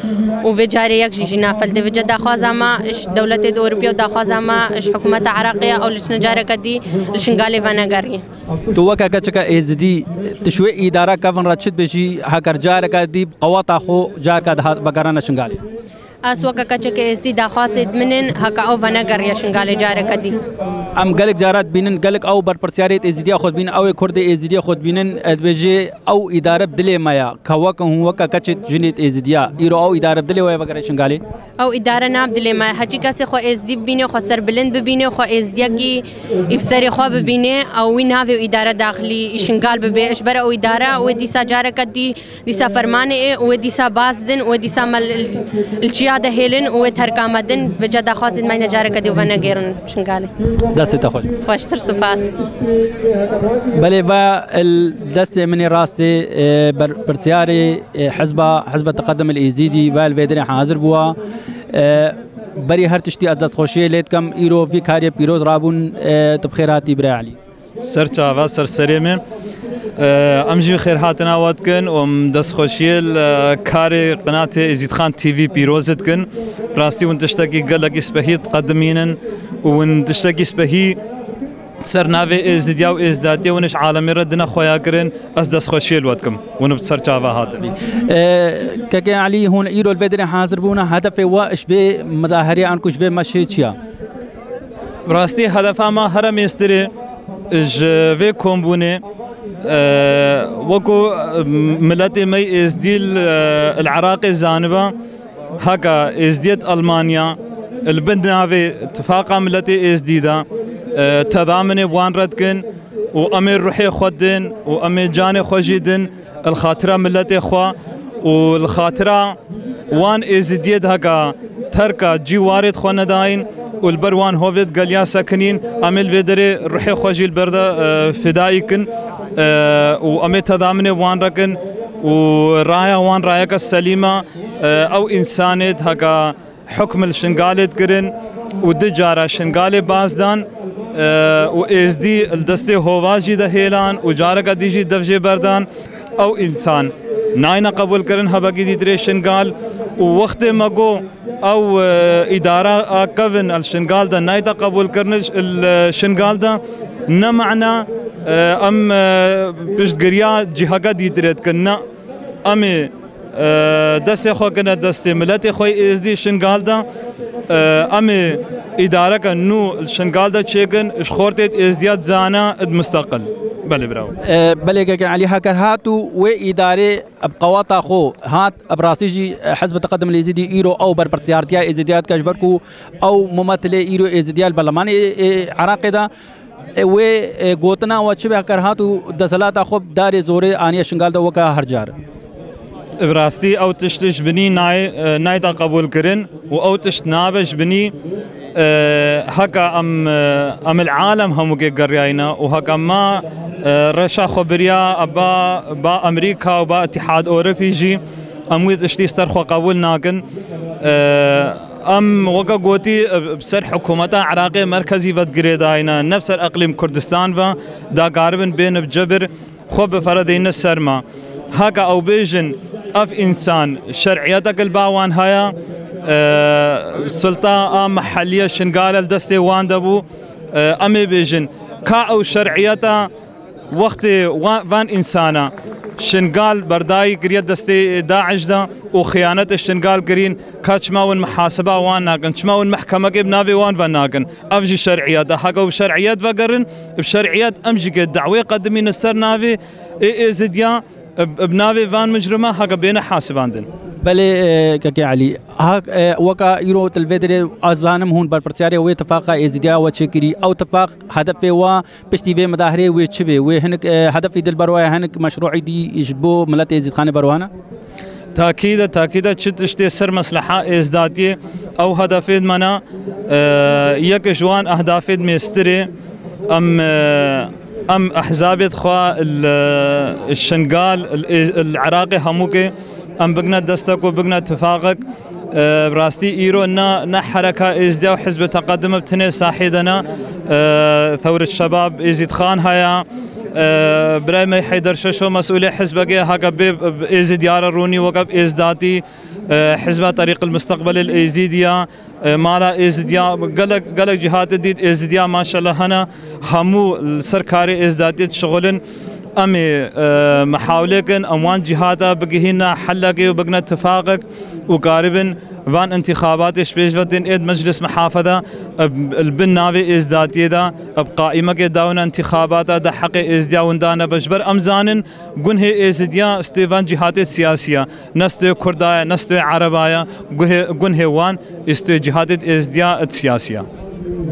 و وجاره یک جیجی نافل دی. وجه دخواز اما اش دولت اد اروپیا و دخواز اما اش حکومت عراقی او لشن جاره که دی لشنگالی و نگاری تو وکا که چکا ازدی تشوی اداره کفن را چید بشی هکر جاره که دی قواتا خو جاره که بگران شنگالی ئاسوەکە کەچێکی ئێستی داخواست منن هەکە ئەو بەنەگەڕیە شنگالە جارەکەدی ئەم گەلک جارات بینن گەلک ئەو بەرپرسیارێت ئێزیدیا خۆبین ئەوەی کوردی ئێزیدیا خۆبینن ئەدبێژێ ئەو ئیدارە دلێمەیە کەوەکە هووەکە کەچێت ژنێت ئێزیدیا ئیرۆ ئەو ئیدارە دلێ وایە بەگەڕی شنگالی ئەو ئیدارە ناب دلێمە هەچی کەسێ خۆ ئێزدی ببینێ خۆ سەر بلند ببینێ خۆ ئێزدیەکی ئیفسەری خۆ ببینێ ئەوی ناوێ و ئیدارە داخلی ئیشنگال ببێ ئەش بەرە ئەو ئیدارە وێ دیسا جارەکە دی دیسا فەرمانێ وێ دیسا باز دن وێ دیسا مەلچی ده هیلن و ترکامدن و جدا خواست ما نجاره کدی و نگیرن شنگاله دست خوش. خوشتر سپاس بله و الدست من راستي برسياري حزب حزب التقدم الإيزيدي والفيدري حاضر بوا. بري هر تشتي أدت خوشي ليت كم إيرو في كاري بيروز رابون تبخيراتي برا علي سر چاوا سر سرمه ام جی خیر هاتنا واد کن. و دست خوشیل کار قناة ازید خان تي في پیروزت کن. راستی ون تقدمینن ون تشتاقی اسپهی سر ناوی ازدیا و ازدادی ونش عالمی ردنا خویا کرن. از دست خوشیل واد کم. ون بسر چاوا هاتن. كاكي علي هون ايرو الفيدري حاضر بونا هدف واش في مظاهري عنكو شبه مشي تشيا راستی هدف ما هرم استری ج في كومبوني وكو ملتي مي ازديل العراقي زانبا هكا ازديت المانيا البنافي اتفاقا ملتي ازديدا تضامن وان ردكن وامي روحي خدن وامي جاني خوجيدن الخاطره ملتي خوا والخاطره وان ازديت هكا تركا جي وارد خو نداين Ulberwan hovet galiya sakinin amel امل ruhe xojil berda fidaikin و امیت دامن وان رکن و رایا وان رایا کا سلیمہ او انسانیت ہکا حکم الشنگالت کرن و دجارا شنگال بازدان و ازدی الدست ہواجی دا ہیلان و جارا کا دیجی دفجے بردان او انسان نائنہ قبول کرن ہبا کی دیترے شنگال ووقت مگو أو اداره كفن الشنغال ده نايتا قبول کرن الشنغال ده نه معنى ام پشتگریا جهاگا دیدرد کنا ام دست خو کنه دست ملت خو از دی شنگال دا ام اداره کن نو شنگال دا چیکن اشخورت ازدیاد زانا مستقل. بله براو بله که علی هکرهات و اداره ابقواتا خو هات ابراسیجی حزب تقدم لیزیدی ایرو او بر پرسیارتیا ازدیات کشبر کو او ممثل ایرو ازدیال برلمان عراق دا و گوتنا و چبه کرهاتو دسلاتا خوب دار زوره آنی شنگال دا وکا هر جار براستی أو تشتش بنی نای نای تا قبول کرن و أو تشت نابش بنی هكا ام ام العالم هم قرياينا وهكا ما رشا خبريا با با أمريكا وبا اتحاد اوروبي جي امويت اشتي استرخوا قبول ناكن ام وقا قوتي بسر حكومتا عراقي مركزي فت قريداينا نفس اقليم كردستان و دا قاربن بين بجبر خو بفردين السرما هكا أو بيجن أف إنسان. شرعيتك الباوان هيا أه سلطة محلية شنقال الدستي وان دبو أه أمي بيجن. كا أو شرعيتا وقت وان إنسانا. شنقال برداي قريت دستي داعش دا وخيانة الشنقال قرين. كاتشماون محاسبة وان ناقن تشماون محكمة كيب نافي وان فان ناقن. افجي شرعيات حقو بشرعيات فقرن بشرعيات امجي قد دعوية قدمين السر نافي اي اي بناوی وان مجرمه هاگا بین حاسباندن بله ککی علی. هغه وکا یورو تلویدر ازبانم هون بر پرسیاره وې اتفاق ازدیا و چکری او اتفاق هدف و پشتي به مظاهره و چبه و هنک هدف دل بروه هنک مشروعي دي اجبو ملت ازد خان بروانه تاكيدا تاكيدا تشتي سر مصلحه ازداديه او هدف منا يك جوان اهداف مستري ام أم أحزاب خوا الشنغال العراقي هموكي أم بقنا دستك وبقنا اتفاقك براستي ايرو نا حركه ازديا وحزب تقدم بتني ساحيدنا ثوره الشباب يزيد خان هيا براي ما حيدر ششو مسؤولي حزب هاكا بيب ازيد يار روني وقب ازداتي حزب طريق المستقبل الايزيديا مالا ازديا قلق قلق جهات الديد ازديا ما شاء الله هنا همو السركاري ازداديت شغلن. أمي محاولكن أموان جهاتا بقيهنا حلقي وبقنا اتفاقك وقاربا فان انتخابات شبيشفتين ايد مجلس محافظه البناوي ازداتي دا بقائمه داونا انتخابات دا حق ازديا وندانا بجبر. امزان قن هي ازديا ستيفان جهات السياسيه نستو كردايا نستو عربايا قن هي وان استو جهات ازديا السياسيه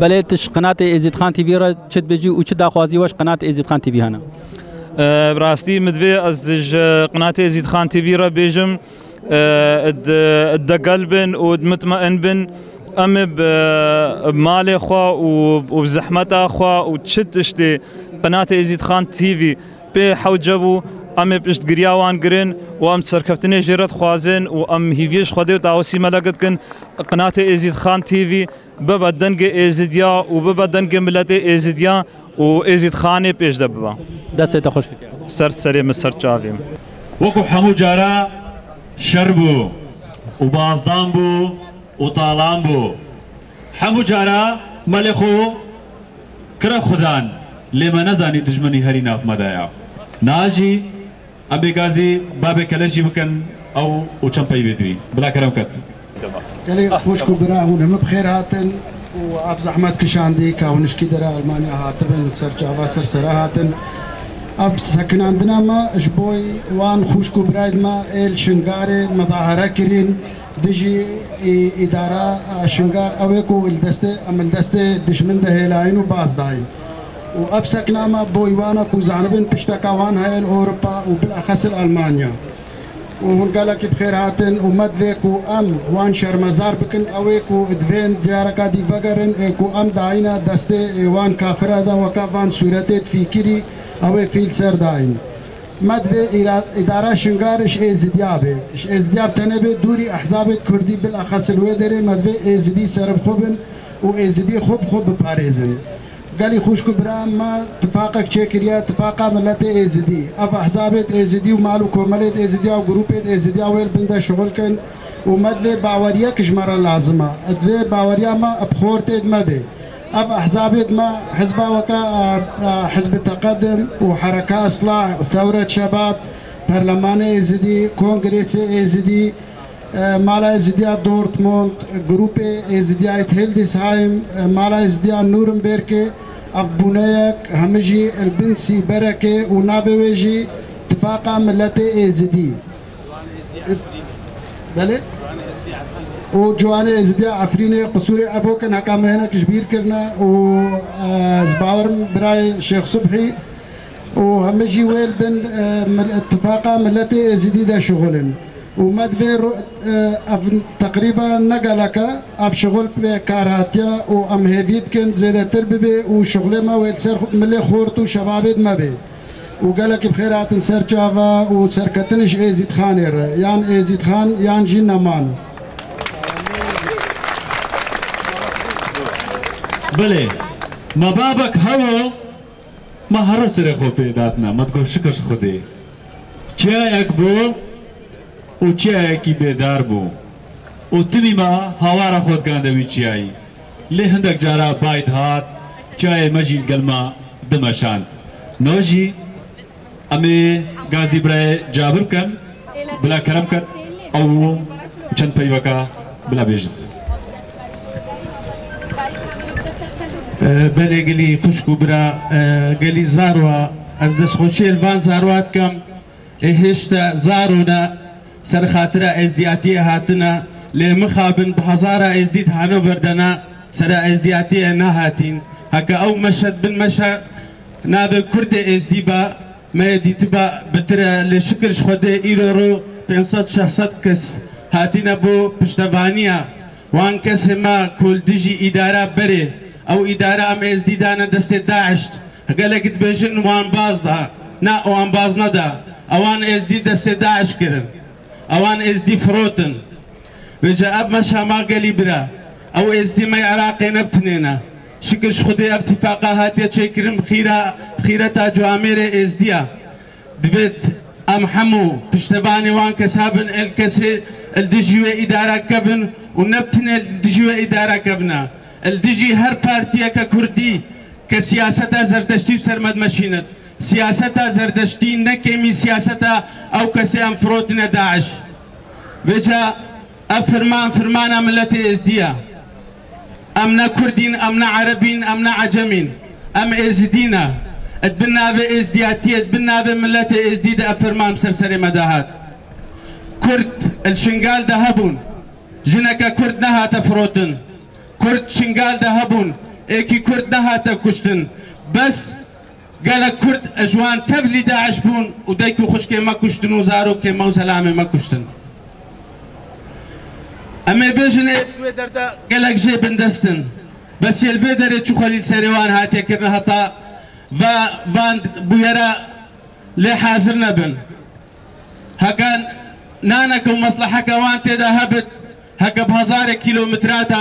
بليتش قناه ازيد خان تي في تشد بيجي وتشد اخوازي واش قناه ازيد خان في هنا براستي مدفي از قناه ازيد خان تي في بيجم الدقلبن ودمطمئن بن ام بمالي خوا وبزحمتا خوا وتشت اشتي قناه ازيد خان تي في بي حوجبو ام بشت گریاوان گرن و ام سرکفتنی جرت خوازن و ام هیویش خودی و تاوسی ملگت کن. قناه ازید خان تي في ببا دنگ ازیدیا و ببا دنگ ملت ازیدیا و ازید خانه پیش دبا دست خوش سر سری مسر چاویم. وەکو هەموو جارە شر بو و بازدان بو و طالان بو همو جارا ملخو کرا خودان لیما نزانی دجمنی هری ناف مدایا. ناجی ابی گازی باب کلجی بکن، او او چم پی بیدوی. بلا کرم کت. کلی خوشکو برا اون همه بخیر هاتن و اب زحمت کشاندی که اونشکی در آلمانی هاتبن سر جاوا سر سرا هاتن اف ما اش بوی وان خوشکو براج ما ایل شنگار مظاهره کرین دجی اداره شنگار اوه کو الدسته عمل دسته دشمن ده هلاین و باز داین و اف سکناما بوی وانا کو زانبین زانبن پشتکاوان هیل اوروپا و بالاخص المانیا و هون قال بخیر بخير و ومد کو ام وان شر مزار بكن اويكو ادفين دياركا دي فقرن کو ام داينا دستي وان كافرة دا وکا وان سورتت فیکری اوه فیل سر داین مدوه اداره شنگارش ازدیابه اش ازدیاب تنبه دوری احزاب کردی بالاخص الوه داره مدوه ازدی سرب خوبن و ازدی خوب خوب بپارزن قالي خوشكو برام ما اتفاقك تشكريا اتفاق ملت ازدي اف احزابت ازدي ومالو كوملت ازدي او جروبت ازدي اول بندا شغل كان ومدلي باوريا كجمرة لازمة ادلي باوريا ما ابخورت ما بيه اف احزابت ما حزب وكا حزب التقدم وحركة إصلاح وثورة شباب برلمان إزدي كونغرس إزدي مالا ازديا دورتموند جروب ازديا هيلدسهايم مالا ازديا نورنبرغ افبونيك همجي البنسي بركه ونافيجي اتفاقا ملتي إزدي. بله؟ وجواني ازديا عفريني قصوري افوكن هكا مهنا كشبير كرنا و زباور براي شيخ صبحي وهمجي ويل بن اتفاقا ملتي ازدي دا شغلن. ومدفير تقريبا نقلك اف شغل بكاراتيا وام هيفيت كنت زيادة ترببي وشغل ما ويتسر ملي خورتو شبابيد ما بي وقالك بخيرات سر جافا وسر كتنش ايزيد خان يان ايزيد خان يان جين نمان بلے ما بابک هوا ما هر سر خو پیدات نه مت شکر شکش خوده چه یک بو، او چه یکی بیدار بو۔ او تنی ما ہوارا خود گاندے وی چی آئی۔ لے ہندک جارا باید هات چای مجیل گلما دمشانت نو جی امی گازی برای جابر کن، بلا کرم کرد او چند پیوکا بلا بیجت بەلێ گەلی خوشک و برا گەلی زارۆە ئەس دەستخۆشیێ الوان زارات کەم هێشتا زارۆە سر خاطره ازدیاتی هاتنا. لمخابن بهزارة ازديت هانوفر دنا سر ازدياتي نهاتين هكا أو مشهد بالمشهد نابه كرد ازديبا ما يديتبا بتر لشكر شخده ايرورو بنصد شخصت كس هاتينا بو پشتوانيا وان کس ما كل دجي اداره بري أو اداره ام ازديدانا دست داعش. قالك تبجن وان باز دا نا وان باز ندا اوان ازدي دست داعش اوان ازدي فروتن. اب مشا ما قالي برا أو ازدي ما عراقي نبتنينا شكر شخدي اتفاقا هاتي تشكرم بخيرا بخيرتا جوامير ازديا دبت ام حمو پشتباني وان كسابن الكسي الدجيوه اداره كفن ونبتن الدجيوه اداره كفنا الدجي هر بارتيه ككردي كسياسة زردشتي بسرمد مشينت سياسة زردشتي سياسة أو كسي ام فروتنا داعش بجا افرمان فرمانا ملتي ازديا امنا كردين امنا عربين امنا عجمين ام ازدينا اتبنا بازدياتي اتبنا بملتي ازديدا افرمان سرسري مداهات كرد الشنغال دهبون جنكا كرد نها تفروتن كرد شنغال دهبون إيكي كرد نها تكشتن. بس قال كرد أجوان تبلي داعش بون وديكو خشكي ما كشتن وزارو كي مو سلامي ما كشتن. أما بيجن قالك جي بندستن بس يلفيدر تشو خليل سريوان هاتي كرنا هتا و وان بويرا لي حاضر نبن. هكان نانك ومصلحة كوان تدا هبت. هكا بهزار كيلومترات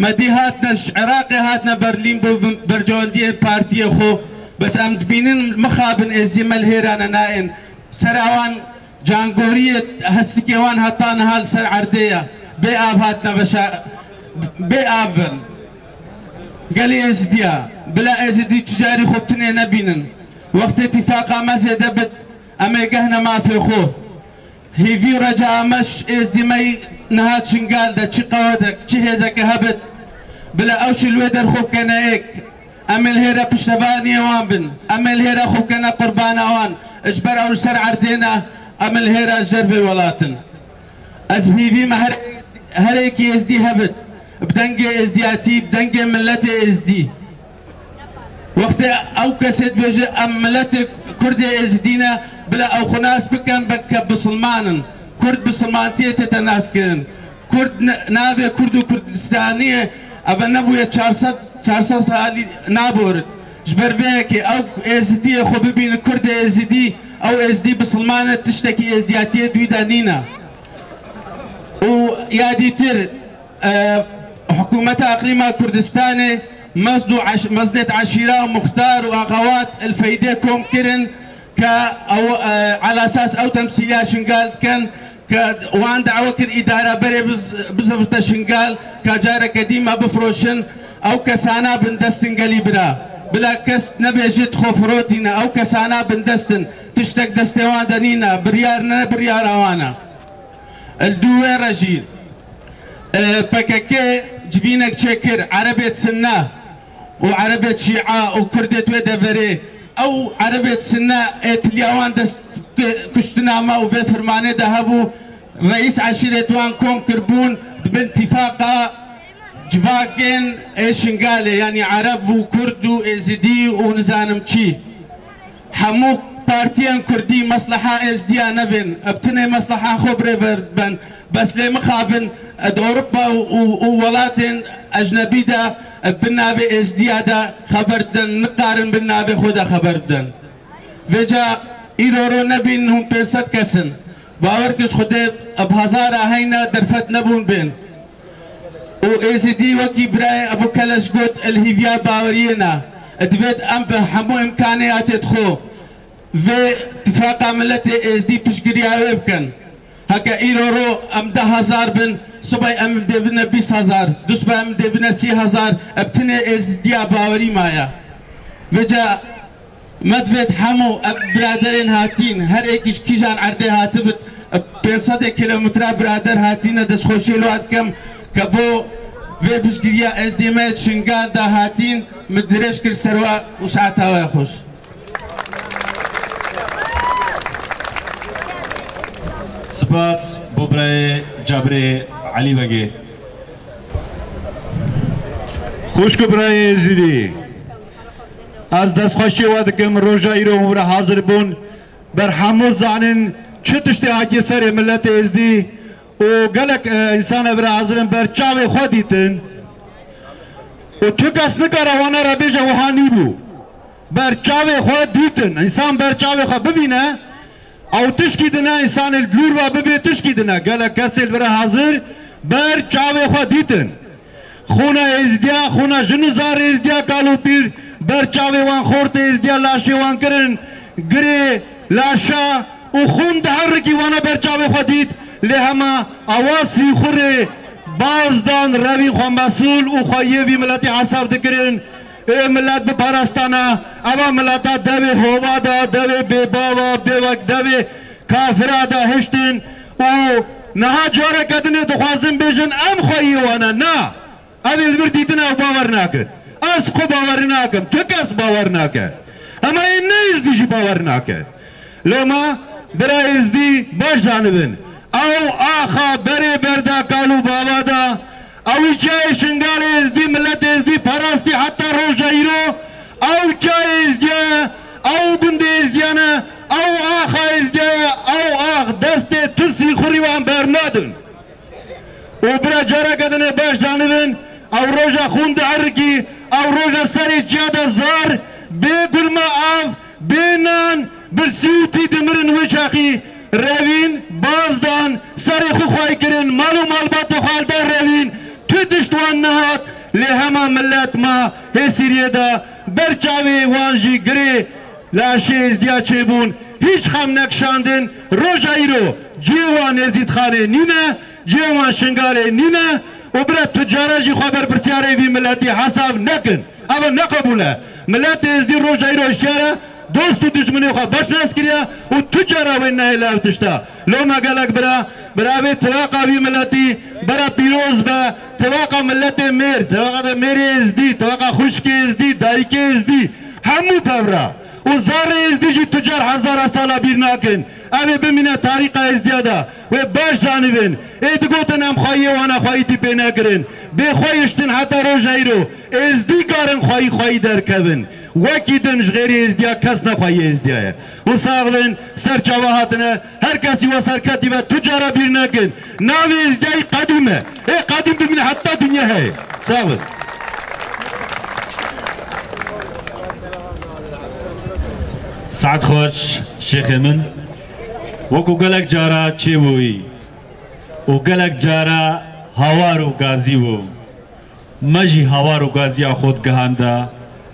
هبت مدي هاتنا عراقي هاتنا برلين برجوندية بارتية خو. بس ام تبينين مخابن ازي ملهيرانا نائن. سراوان جانگورية هسكيوان هاتان هال سر عردية بي آب هاتنا بشا بي آبن. قالي ازديا بلا ازدي تجاري خبتني نبينن وقت اتفاقا ما زيدبت اما يقهنا ما في خوه هيفي رجع مش ازدي مي نهات شنقال دا چي قوادك چي هزك هبت؟ بلا أوش الويدر خوب كان إيك. اما الهيرا بشتباني وان بن. اما الهيرا خوب كان قربان وان إجبر أول سر عردينا. اما الهيرا جرفي ولاتن أز هيفي ما هر هريكي إزدي هبت. بدنجي ازدياتي بدنجي ملتي إزدي. وقت أو كسد بيجي أم ملتي كردي إزدينا. بلا أو خناس بكن بك بسلمان كرد بسلمانتي تتناس كرن. كرد نابي كرد كردستانية ابا نبويا 400 400 سألي نابورد. جبر بيكي أو إزدي خو ببين كرد إزدي أو إزدي بسلمان تشتكي ازدياتي دوي دانينا. ويا ديتر أه حكومة اقليم كردستاني مصدو عش مصدت عشيرة ومختار وأخوات الفيديكم كرن ك أو آه على أساس أو تمثيلية شنقال كان وان دعوة كر اداره بري بزفت شنقال كجارة قديمة بفروشن أو كسانا بندستن قلي برا بلا كس نبي جيت خوفروتينا أو كسانا بندستن. تشتك دستوان دنينا بريار بريار آوانا. الدوي رجيل. أه بككي جبينك شكر عربية سنة وعربية شيعة وكردة ودفري أو عربية سنة إتلياوان دست وفي فرمانة دهبو. رئيس عشيرة وان كون كربون بانتفاقة جفاقين ايشنقالي يعني عرب وكرد وازدي ونزانم شي حمو بارتيان كردي مصلحة ازديا نبن أبتني مصلحة خبرة بن بس لي مخابن أوروبا وولاتن أجنبي دا بالنابي ازديادا خبردن نقارن بالنابي خدا خبردن وجا Իրորոնը բին հուն پیست کسن باور کس خود اب հազար ահայնա դրվետ نبون بین۔ او էսի دی وکی برای ابو կելաշ գոտ էլհիվյա բավարիենա, ادوید ام به همو امکانی آتید خو۔ و تفاق عملت ملت ازدی پشگری آوه بکن هکا ایرو رو ام ده هزار بین صبح ام دبنه بیس هزار دو صبح ام دبنه سی هزار ابتنه ازدی باوری مایا۔ و جا مدفت حمو برادرين هاتين هر ايكش كيجان عرضي هاتبت 500 كيلومتر برادر هاتين دس خوشي الوقت كم كبو في بشكريا اس دي ميت شنقال دا هاتين مدريش كر سروا وساعتها ويخوش سپاس بۆ برای جابرێ علی بەگێ خوشک برای زیری. از دستخوشی و دکم روزایی رو مبر حاضر بون. بر همو زانن چه تشتی آجی سر ملت ازدی؟ و گلک انسان بر حاضرن بر چاو خودیتن و تو کس نکا روانه را بیش وحانی بو. بر چاو خود دیتن. انسان بر چاو خود ببینه. او تشکی دنه انسان الگلور و ببی تشکی دنه. گلک کسی بر حاضر بر چاو خود دیتن. خونه ازدیا خونه جنو زار ازدیا کالو پیر. بر چاوی وان خورت ازدیا لاشی وان کرن گری لاشا و خون دهر کی وانا بر چاوی خودید لی هما اواسی خوره بازدان روی خو مسئول و خویوی ملتی حساب دکرن ملت به پرستانه اما ملتا دوی هوا دا دوی بی باوا بیوک دوی کافرا دا هشتین و نها جوره کدنه دخوازم بیجن ام خویی وانا نه اویل بر دیدن او باور نکن از خو باور نکن تو کس باور نکن اما این نه ازدیشی باور نکن لما برا ازدی باش زانبن او آخا بری بردا کالو بابا دا او چای شنگال ازدی ملت ازدی پرستی حتی روش ایرو او چای ازدی او بند ازدیانه او آخا ازدی او آخ دست ترسی خوری وان برنادن و برا جارا کدن باش زانبن او avroja serê ciyada zar bê gulma av bê nan birsûtî dimirin wê çaxî revîn bazdan serê xwe xway kirin mal û malbatê xwe der revîn tu tişt wan nehat lê hema millet ma hê Sîriyê de berçavê wan jî girê. Laşê êzdiya çêbûn هیچ خم نکشاندن روژایی رو جیوان ازید خانه نینه جیوان شنگاله نینه و برا تجاره جی خبر برسیاره وی ملتی حساب نکن. اما نقبوله. ملت ازدی روش ایرو اشاره دوست و دشمنی خوا باش ناس کریا و تجاره وی نه لاو تشتا. لو ما قالك برا برا وی تواقع وی ملتی برا پیروز با تواقع ملت میر تواقع میر ازدی تواقع خشک ازدی دایک ازدی همو پورا و زار ازدی جی تجار هزار سالا بیر ناکن اوه بمینه طریق ازدیادا و باش زانبن ای دگوتن ام خواهی وانا خواهی تی پی نکرن بی خواهیشتن حتی رو جایرو ازدی کارن خواهی خواهی در کبن وکی دنش غیر ازدیا کس نخواهی ازدیاه و ساغلن سر چواهاتنه هر کسی و سرکتی و تجارا بیر نکن ناوی ازدیای قدیمه ای قدیم ببینه حتی دنیا ہے ساغلن سعد خوش شیخ من وکو گلک جارا چه بوی او گلک جارا هوار و گازی و مجی هوار و گازی خود گهانده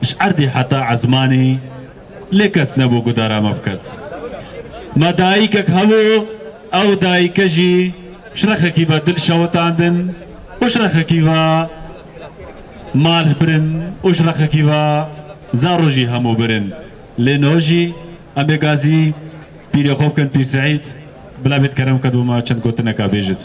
شعردی حتا عزمانی لیکس نبو گدارا مفکت. ما دایی که هلو او دایی که جی شرخه کی و دل شوتاندن و شرخه کی و مال برن و شرخه کی و زاروجی همو برن. نۆژی ئەمێ گازی پیرێ خۆ بکەن پیر سعید بلا بێت کەرەم کە دومە چەند گوتنەکە بێژت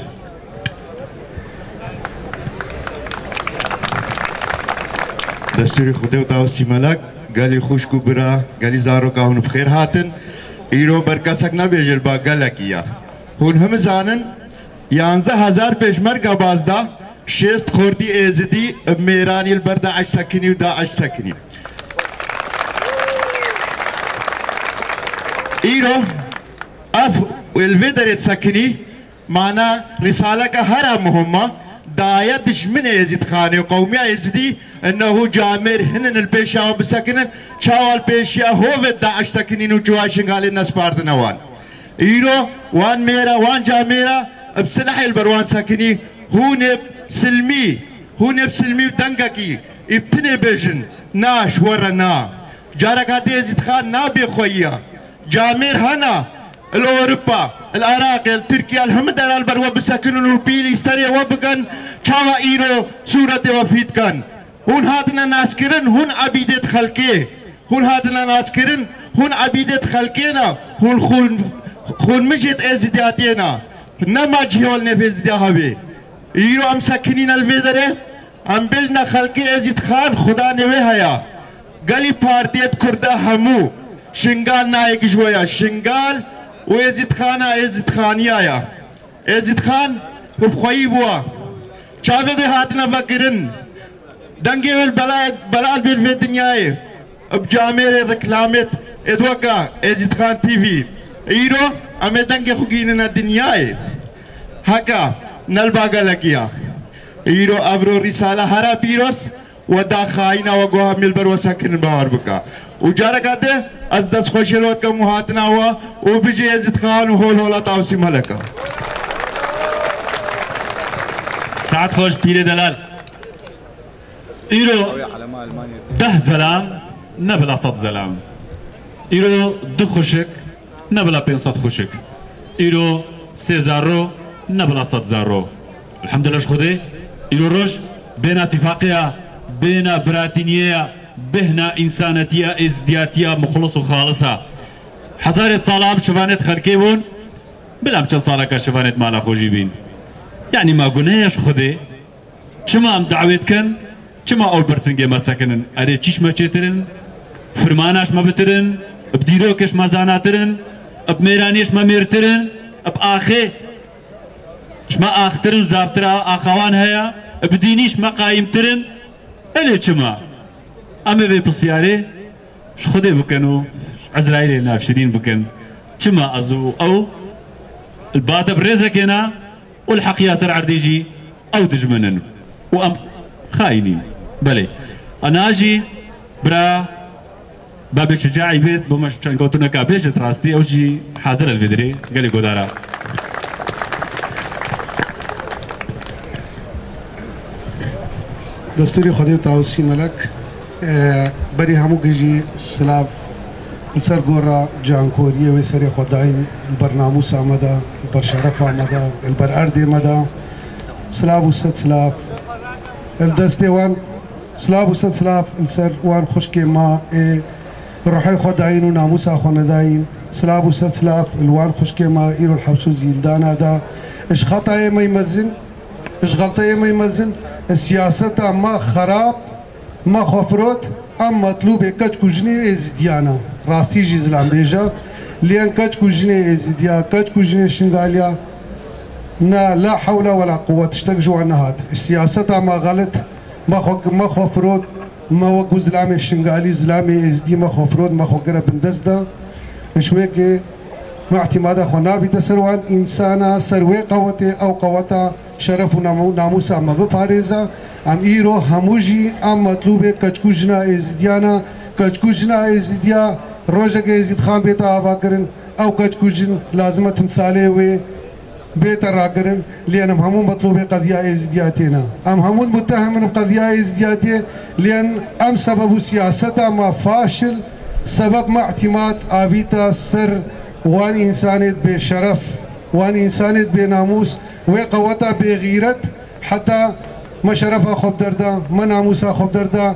دستوری خدا و داوسی ملک گلی خوشکو برا گلی زارو کا هون بخیر هاتن. ایرو برکسک نبیجل با گلکیا هون هم زانن یانزه هزار پیشمرگا بازدا شست خوردی ایزدی میرانی البرد عش سکنی و عش سکنی. ایرو اف الفيدر تسكني معنا رسالة هرا مهمة داية دشمن يزيد خاني وقومي يزدي انه جامر هنن البيشا وبسكنن شاو البيشا هو داعش سكنين وجواشن قال الناس باردنوان ايرو وان ميرا وان جاميرا بسلح البروان سكني هو نب سلمي هو نب سلمي ودنقكي ابتني بيجن ناش ورا نا جارك خان نابي خويا جامير هنا الأوروبا العراق تركيا الهم در البر وبسكنون وبيل يستري وبكن چاوا ايرو صورت وفيد كان هون هاتنا ناس كرن هون عبيدت خلقه هون هاتنا ناس كرن هون عبيدت خلقنا هون خون خون مجد إزدياتينا. نما جيول نفز دي هاوي إيرو أم سكنين الفيدره أم بجنا خلقه ازد خان خدا نوه هيا گلی پارتیت کرده همو. شنگال نایکش ویا شنگال و ایزید خان ایزید خانی آیا ایزید خان خوب بخوایی بوا چاوید حات نفکرن دنگی ویل بلال بیل فی دنیای اب جامیر رکلامت ادوکا ایزید خان تی وی ایرو امی دنگی خوگیننا دنیای حقا نلباگا لگیا ایرو ابرو رسالہ حرا پیروس و دا خائنہ و گوہ ملبر و سکن باور بکا وجارة كده از دست خوشلوت کا محاتنا ہوا أو بجي عزت خان هول هولا تاوسي ملكا سعد خوش بير دلال. ايرو ده زلام نبلا صد زلام. ايرو دو خوشك نبلا بين صد خوشك ايرو سي زارو نبلا صد زارو الحمد لله خدي ايرو روش بين اتفاقية بين براتينية بهنا ئینسانەتە ئزدیاتە مخلص و خاڵسا حزارێت ساڵام شوانێت خەرکەی بوون بلام چەند ساڵەکە شوانێت مالا خۆشی بین. یعنی ماگونەیەش خودێ چما ئەم داوێتکەن چما ئەو بەرسنگێ مەسەکنن ئەرێ چیش مەچێترن فرماناش مەبترن بدیرۆکەش مەزاناترن ئەب مێرانیش مەمێرترن ئەب ئاخێ شما ئاخترن زافترا ئاخاوان هەیە بدینیش مەقایمترن ئەلێ چما؟ اما في بسياري خدي بكنو؟ عزرائيل نافشرين بكن. چما أزو؟ أو الباتا بريزك هنا والحق ياسر عرديجي أو دجمنن. وأم خاينين. بلي. أنا أجي برا باب شجاعي بيت بمش كان كوتنا كابيش تراستي. أو شي حاضر الفيدري قال لي قدارا. دستوری خدای تاوسی ملک بری همو گیجی سلاف و سر خداین برناموس آمده بر شرف آمده بر ارد آمده سلاف و ست سلاف. الدستی وان سلاف و ست سلاف السر وان خشک ما روحي خداين وناموس خنداين سلاف و ست سلاف الوان خشك ما إيرو الحبسو زيلدان هذا إيش خطأ ما يمزن إيش غلطة ما يمزن السياسة ما خراب ما خفرت ام مطلوب کچ کجنی ازدیانا راستی جی زلام بیجا. لین کچ کجنی ازدیا کچ کجنی شنغاليا نا لا حول ولا قوة تشتق جوا هاد السياسة ما غلط. ما خو ما خفرت ما وقو زلامي شنغالي زلامي ازدي ما خفرت ما خو قرب بندزدا شويك ما اعتماد خو نابي تسروان انسانا سروي قوته او قوتا شرف وناموس اما بپاريزا ام ایرو هموجی ام مطلوب کچکو جنا ازدیانا کچکو جنا ازدیا روزه که ازد خان بیتا آوا کرن. أو کچکو جن لازمه تمثاله وی بيت راقرن لأن همون مطلوب قضية ازدياتنا أم همون متهم بقضية ازدياتي لأن أم سبب سياستها ما فاشل. سبب ما اعتماد آبيتا سر. وان إنسانيت بشرف وان إنسانيت بناموس وقوتا بغيرت حتى ما شرف خوب درده ما ناموس خوب درده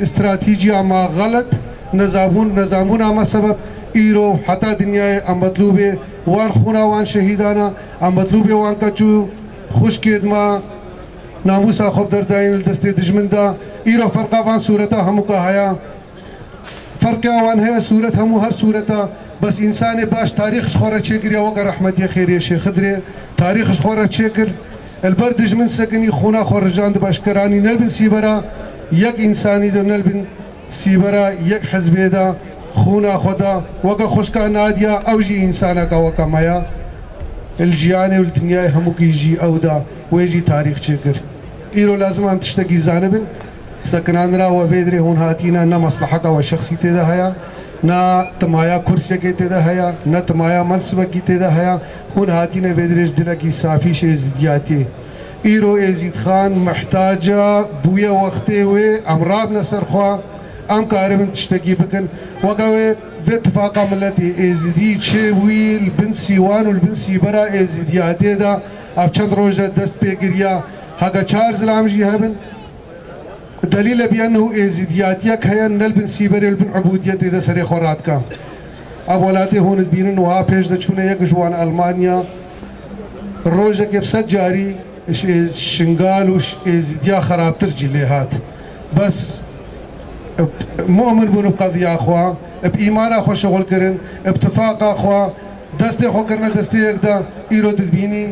استراتیجی اما غلط نظامون نظامون اما سبب. ایرو حتی دنیای مطلوب وان خونا وان شهیدانا مطلوب وان کچو. خوش کید ما. ناموس خوب درده این دست دشمن دا ایرو فرقا وان صورتا همو کهایا فرق وان ہے صورت همو هر صورتا بس انسان باش تاریخ شخورا چه گریا وگر رحمتی خیریشه خدره تاریخ شخورا چه گریا البر دجمن سکنی خونا خورجان د باشکرانی نلبن سیبرا یک انسانی د نلبن سیبرا یک حزبی دا خونا خدا. وکا خوشکا نادیا او جی انسانا کا وکا مایا. الجیان و دنیای همو کی جی او دا ویجی تاریخ چکر ایرو لازم هم تشتگی زانبن. سکنان را و ویدره هون هاتینا نه مصلحه کا و شخصی تیده هیا نا تمایا کرسی کے تیدا ہے نا تمایا منصب کی تیدا ہے هون هاتينا فيدريش دلكي صافيش ازدياتي ايرو ازيد خان محتاجة بويا وقتي وي امراب نصر خوا ام كاربن تشتكي بكن وقوي في اتفاق ملتي ازدي تشوي البن سيوان والبن سيبرا ازدياتي دا۔ اب چند روجة دست بيگريا هاگا چار زلام جي هبن دلیل بانه ازدیاتیک ہے نل بن سیبر بن عبودیت دے سر خورات کا اب ولات ہونت بین وہاں پیش دچھنے یک جوان المانیا روز کے سج جاری شنگال وش ازدیا خرابتر جلے ہاتھ بس مؤمن بن قضیه اخوا اب ایمان اخوا شغل کرن اتفاق اخوا دست خو کرنا دست یک دا ایرو دبینی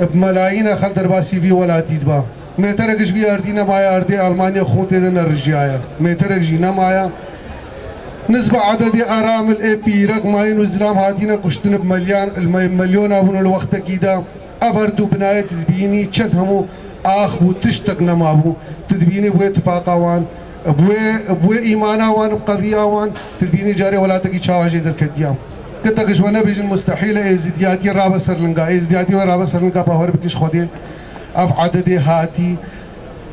اب ملاین خل درباسی وی ولاتید با بە مێتەرەکەش بی ئەردی نەمایە ئەردی ئەلمانیا خۆ تێدە نەڕژایە مێتەرێکژی نەمایە نسبة عدد أرامل إي بيرك ماين وزلام هاتينا كشتن بمليان المليون أبون الوقت كيدا. أفردو بناية تدبيني چند همو آخ بو تشتك نمابو تدبيني بو اتفاقا وان بو بو إيمانا وان قضية وان تدبيني جاري ولا تكي چاواجي در كديام كتا كشوانا بيجن مستحيل ازدياتي رابا سرلنگا ازدياتي ورابا سرلنگا باور بكش خودي أف عدد هاتي.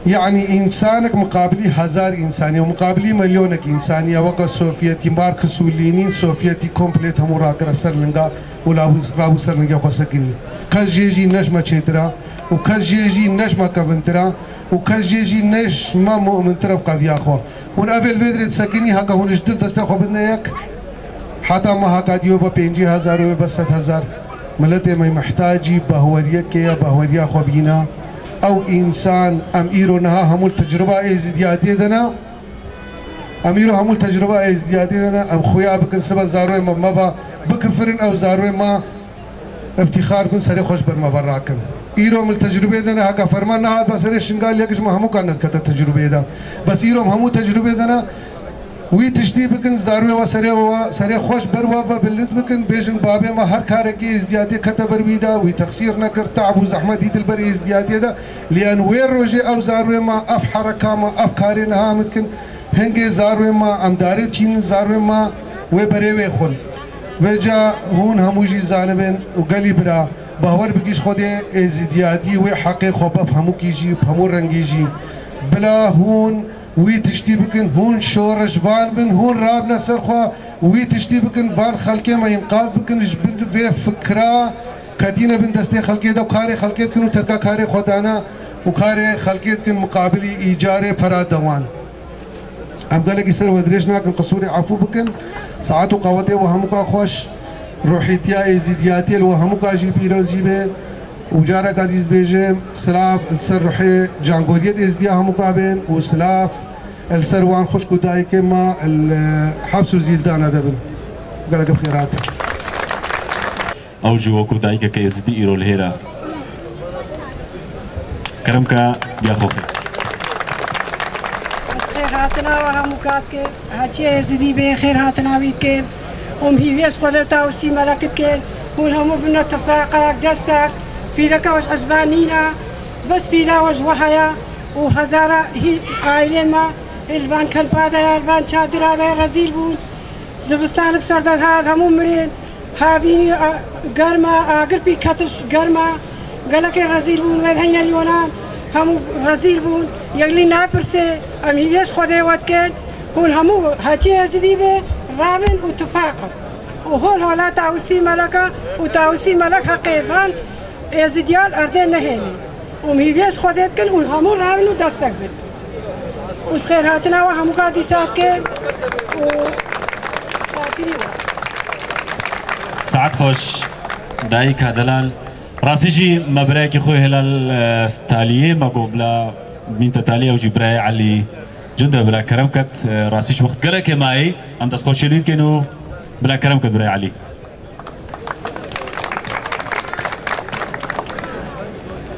يعني إنسانك مقابلي هزار انسانيه ومقابلي مليونك انسانيه وقت سوفيتي ماركس ولينين سوفيتي كومبليت هم راكر سرلنگا ولا رابو سرلنگا خسكني كز جيجي نشما تشيترا وكز جيجي نشما كفنترا وكز جيجي نشما مؤمن ترى بقضية اخو هون أفل فيدري تسكني هكا هون جدن تستخو بدنا يك حتى ما هكا ديو ببينجي هزار وبست هزار. ملتي ما محتاجي بهوريك يا بهوريا خو بينا أو إنسان ام ايرو نها همول تجربة ازديادي دنا. ام ايرو همول تجربة ازديادي دنا. أم خويا بكن سبا زاروي ما مفا بكفرن أو زاروي ما افتخار كن سري خوش بر مبراكن إيرو مل تجربة دنا. هكا فرمان نها بسري شنقال يكش ما همو كانت كتا تجربة دا. بس إيرو همو تجربة دنا. وی تشتی بکن زاروی و سری و سری خوش بر و و بلند بکن. بیشن بابه ما هر کار کی ازدیادی کتا بر ویدا وی تقصیر نکر. تعب و زحمت دل بر ازدیادی دا. لیان ویر روجه او زاروی ما اف حرکا ما اف کاری نها متکن هنگی زاروی ما امداری چین زاروی ما و بری وی خون. و جا هون هموجی زانبن و گلی برا. باور بکیش خود ازدیادی و حقی خوب همو کیجی همو رنگیجی. بلا هون وی تشتی بکن هون شورش وان بن هون راب نسر خوا. وی تشتی بکن وان خلقه ما انقاذ بکن بن في فكرة كدينا بن دستي خلقه دا وكاري خلقه كن تركا كاري خدانا وكاري خلقه كن مقابلي ايجاري فراد دوان. ام قال لك يصير ودريش ناكل قصوري عفو بكن ساعات وقوتي وهمك خوش. روحيتيا ازيدياتي وهمك جيبي روزيبه وجارة قاديز بيجي سلاف السر روحي جانغوريت ازديا همكابين وسلاف السر وان خوش كوداي كما الحبس وزيلدان دبن قال لك بخيرات. أو جو كوداي كيزدي إيرو الهيرا كرمكا يا خوخي. هاتنا وهمكات كي. هاتي ازدي بي خير هاتنا بيت كي. ام هي ويش قدرتا وسي ملكت كي. ونهم بنا تفاقك دستك في ذاك وش أزبانينا. بس في ذا وش وحيا. وهزارة هي عائلة ما. البان کلپاده البان چادراده رزیل بون. زبستان بسرداد هاد همون مرین. هاوینی گرما گرپی کتش گرما. گلک رزیل بون غیر هین الیونان همو رزیل بون. یگلی نپرسه ام هیویش خوده ود کرد. هون همو هچی ازدی به رامن او تفاقم و هول هولا تاوسی ملکا و تاوسی ملک حقیقان ازدیال ارده نهینی ام هیویش خوده کن اون همو رامن و دستک و همو قادی سات که و سعد خوش داي كدلال راسيجي مبراك خوي هلال تاليه ما قبلا بين تاليه وجي براي علي جندا بلا كرمكت راسيش وقت قالك ماي انت سكوشيلين كانوا بلا كرمكت براي علي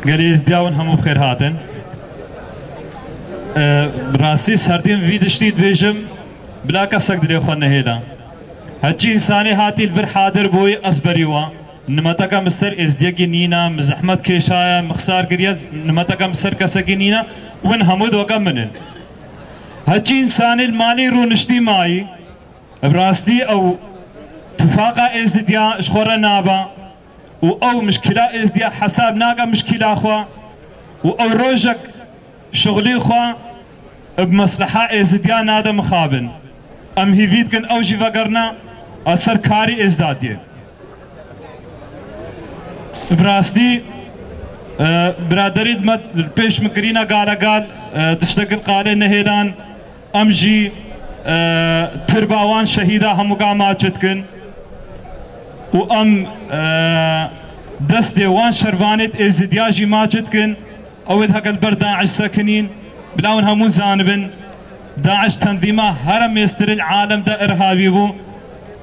قاليز داون همو بخير هاتن. راستی سردیم وی دشتید بیجم بلا کسک دلی خوان نهیدا هچی انسانی هاتی البر حاضر بوی اسبری وان نمتکا مصر ازدیگی نینا مزحمت کشایا مخسار گریا نمتکا مصر کسکی نینا ون حمود وکا منن هچی انسانی المالی رو نشتی مایی براستی او تفاقا ازدیا شخورا نابا و او مشکلا ازدیا حساب ناگا مشکلا خوا و او روجک شغلي خوا بمصلحة ازديا نادا مخابن ام هيفيد كن او جي فقرنا اثر كاري ازدادية براستي برادري دمت البيش مكرينا قال قال تشتغل قال نهيلان امجي جی، ترباوان شهيدة هم قامات جتكن وام دست وان شروانت ازدياجي جی ماجد كن أو هكا البر داعش ساكنين بلاون همو زانبن. داعش تنظيمه هرم يستر العالم دا إرهابي بو.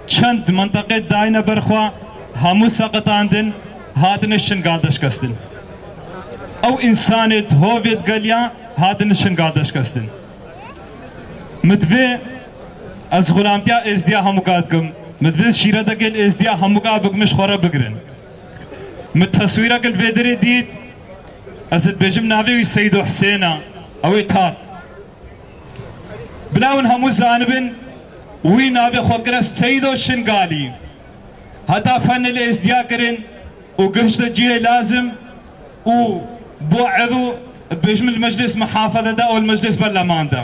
چند منطقه داينه برخوا هەموو سەقەتاندن هاتنە شنگال دەشکەستن ئەو ئینسانێت هۆڤێت گەلیا هاتنە شنگال دەشکەستن مدوێ ئەس غولامتیا ئێزدیا هەمووکاتکم مدوێ شیرە دەگەل ئێزدیا هەمووکا بگمش خۆرە بگرن. تصویرەکەل فێدرێ دیت ئەست بێژم ناوێوی و حسێنە ئەوەی تات بلاون هەموو زانبن وی ناوێ خۆگرە سەید و شنگالی. هەتا فەنە لە ئێزدیا کردن و گەشتە جیه لازم و بۆ عەدو بێژم المەجلس محافظەدا و المەجلس بەرلەماندا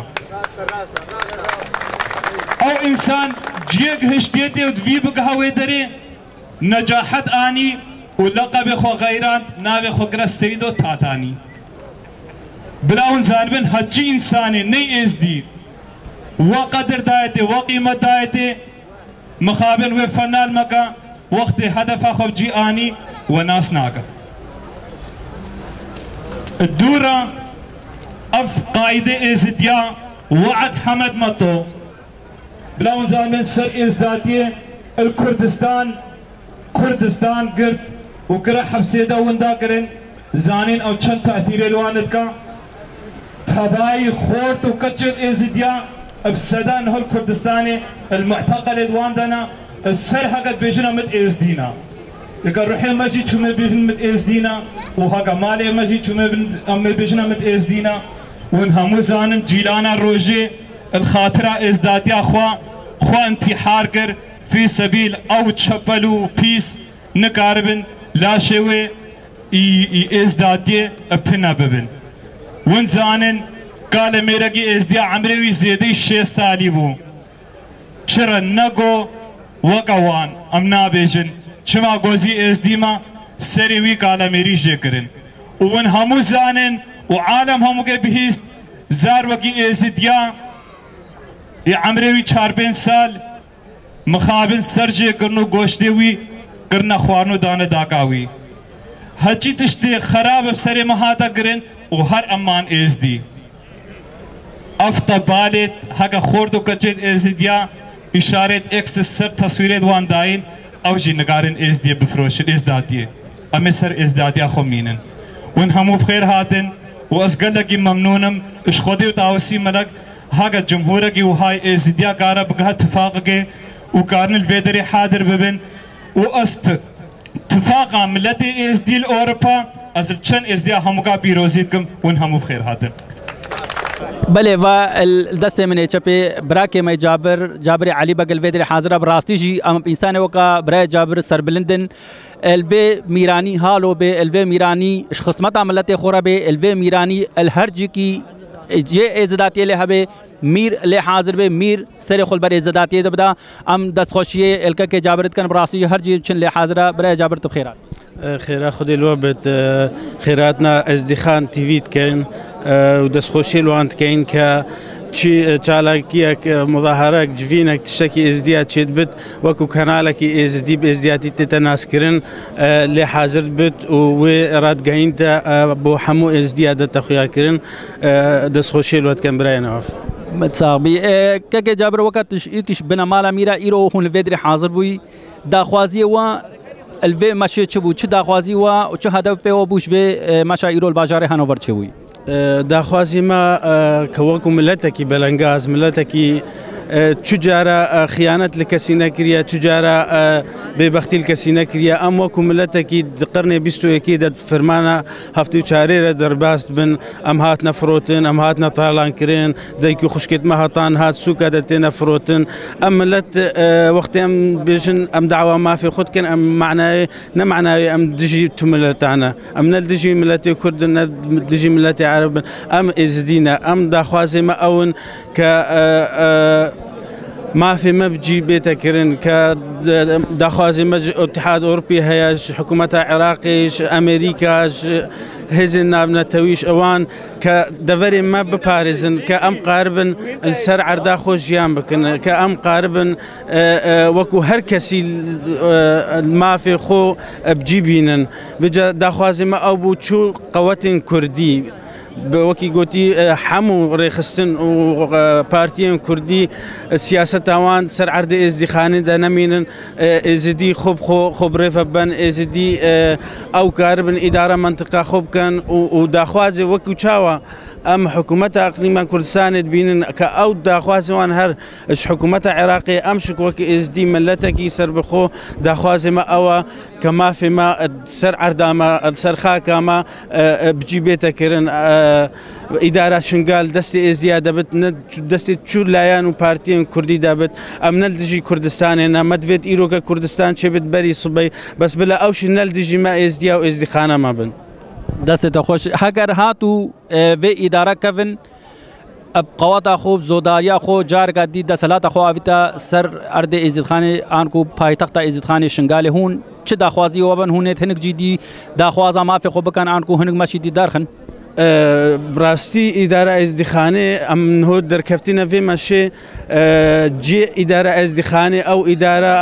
ئەو ئینسان جێک هشتێتێ و دوی بگە هەوێ دەرێ نەجاحەت ئانی و لەقەبێ خۆ غەیران ناوێ خۆگرە سەید و تاتانی. بلاون زانبن هەچی ئینسانێ نەی ئێزدی وا قدر دایتێ وا قیمەت دایتێ مخابن وێ فەنال مەکە وەختی هەدەفا خۆبجی ئانی و ناس ناکە دوورە ئەف قاعدە ئێزدیا وعد حەمەد مەتۆ بلاون زانبن سەر ئێزداتیە الکوردستان کوردستان گرت و کرا حبسێدا وندا کرن زانین ئەو چەند تاثیرێ لوانت کە تباي خورت وكتشت ازديا بسدان هول كردستاني. المعتقل دواندنا السر حقت بيجنا مت ازدينا يقال روحي ماجي شو بيجنا مت ازدينا وهاكا مالي ماجي شو بيجنا مت ازدينا ونهمو زانن جيلانا روجي. الخاطرة ازداديا خوا. خوا انتحار كر في سبيل أو تشبلو بيس نقاربن لاشێوێ ئێزدادێ ابتنا ببن ون زانن کا لە مێرەگی ئێزدیا ئەمرێوی زێدەی شێ سالی بو چرا نگو وقوان امنا نابێژن. چما گۆزی ئێزدیما سەری وی کالەمێری ژێکردن کرن ون هەموو زانن و عالم هەمووگە بهیست زار وەکی ئێزدیا چار چارپێن سال مخابن سر جے کرنو گوشتے ہوئی وی کرنا خوارنو دانه داکاوی۔ هچی تشتی خراب بسر مهاتا کرن و هر امان ازدی افتا بالت هکا خورد و کچید ازدیا اشارت اکس سر تصویرت وان داین او جی نگارن ازدی بفروشن ازدادیه امی سر ازدادیا خو مینن۔ ون همو بخیر هاتن و از گلگی ممنونم اش خودی و تاوسی ملک هاگا جمهورگی و های ازدیا کارا بگه اتفاقه و کارن الویدری حاضر ببن uast tıfaka milleti ezdil Avrupa azil çen ezdiya hamuka birozitkim un hamu bxêr hatin. بله و دست من چپه برا که می جابر جابر علی بگل و در حاضر براستی جی ام انسان وکا برای جابر سربلندن الوی میرانی حالو به الوی میرانی خصمت عملت خورا به الوی میرانی الهرج کی جه ازداتی له به میر له حاضر به میر سر خل بر ازداتی دبدا ام دست خوشی الک کے جابرت کن براستی هر جی چن له حاضر برای جابر تو خیرات خيرا خدي الوقت خيراتنا ازدخان تيفيت كاين ودس خوشي الوانت كاين ك چی چالاکیەک مظاهرەك جوینێک تشتێکی ئێزدیا چێت بت وەکو کەناڵێکی ئێزدی بە ئێزدیاتی تێتە ناسکردن لێ حاضر بت و وێ ڕادگەینتە بۆ هەموو ئێزدیا دەتە خویاکردن دەستخۆشی لوتکەم برایەوە. چاغبی کګه جابر وخت ایتش بنا مالا میرا ایرو هون لویدری حاضر بوی دا خوازی و الوی مشه چ بو چ دا خوازی و او چ هدف و بوش به مشه ایرو البازار هانوور چوی دا خوازی ما کوکو ملت کی بلنګاز ملت کی چجارە خیانەت لە کەسی نەکریە چجارە بێبختی کەسی نەکریە ئەم وەکو ملەتێکی قرنێ بیستوەکی دە فرمانە هەفتی و چارێرە دەرباست بن ئەم هات نەفرۆتن ئەم هات نەتاڵانکردن دایکی خوشکێت مەهاتان هات سوکە دەتێ نەفرۆتن ئەم ملت وەختی ئەم بێژن ئەم داوا مافی خودکن ئەم معنای نەمعناوی ئەم دژی ملەتانە ئەم نە دژی ملەتی کوردن دژی ملەتی عربن ئەم ئێزدینە ئەم داخوازێمە ئەون مافی مەبجی بێتەکردن کە داخوازی مەج اتحاد ئۆروپی هەیە حکوومەتە عێراقیش ئەمریکاش هێزن ناونەتەویش ئەوان کە دەڤەرێ مە بپارێزن کە ئەم قاربن سەر عردا خۆش ژیان بکن کە ئەم قاربن وەکو هەر کەسی مافێ خۆ بجی بینن. بجە داخوازیمە ئەو بوو وەکی گوتی هەموو ڕێخستن و پارتیان کوردی سیاستتاوان سەر عردە ئێزدیخانی دەنەمینن ئێزدی خۆب خۆ برێفە بن ئێزدی ئەو کار بن ئیدارە منطقا خۆ بکەن و داخوازێ وەکو چاوە ئەم حکوومەت ئەقلیمان کوردستانت بینن کە ئەو داخوازیوان هەر حکوومەتە عێراقی ئەم شکوەکە ئێزدی ملەتێکی سربخۆ داخوازێمە ئەوە کە مافێمە سەر ئەردامە سەرخاکامە بجی بێتەکردن ئیدارا شنگال دەستی ئێزیا دەبێت دەستی چور لایەن و پارتیان کوردی دەبێت ئەم نەل دژی کوردستانێ نەمەدوێت ئیرۆکە کوردستان چێبێت بەری سوبەی بەس بلە ئەوشی نەل دژی مە ئێزدیا و ئێزدی خانەمە بن. دستت خوش. اگر ها تو به اداره کوین اب قواتا خوب زوداریا خو جارگا دی دسلات خو اویتا سر ارد عزت خان آن کو پایتخت عزت خان شنگال هون. چه داخوازی وبن هونه تنک جی دی داخوازا مافی خوب کن آن کو هنگ مشیدی دارخن. براستی ئیدارە ئەزدیخانێ ئەم هۆ دەرکەفتینە فێمەشێ جێ ئیدارە ئەزدیخانێ ئەو ئیدارە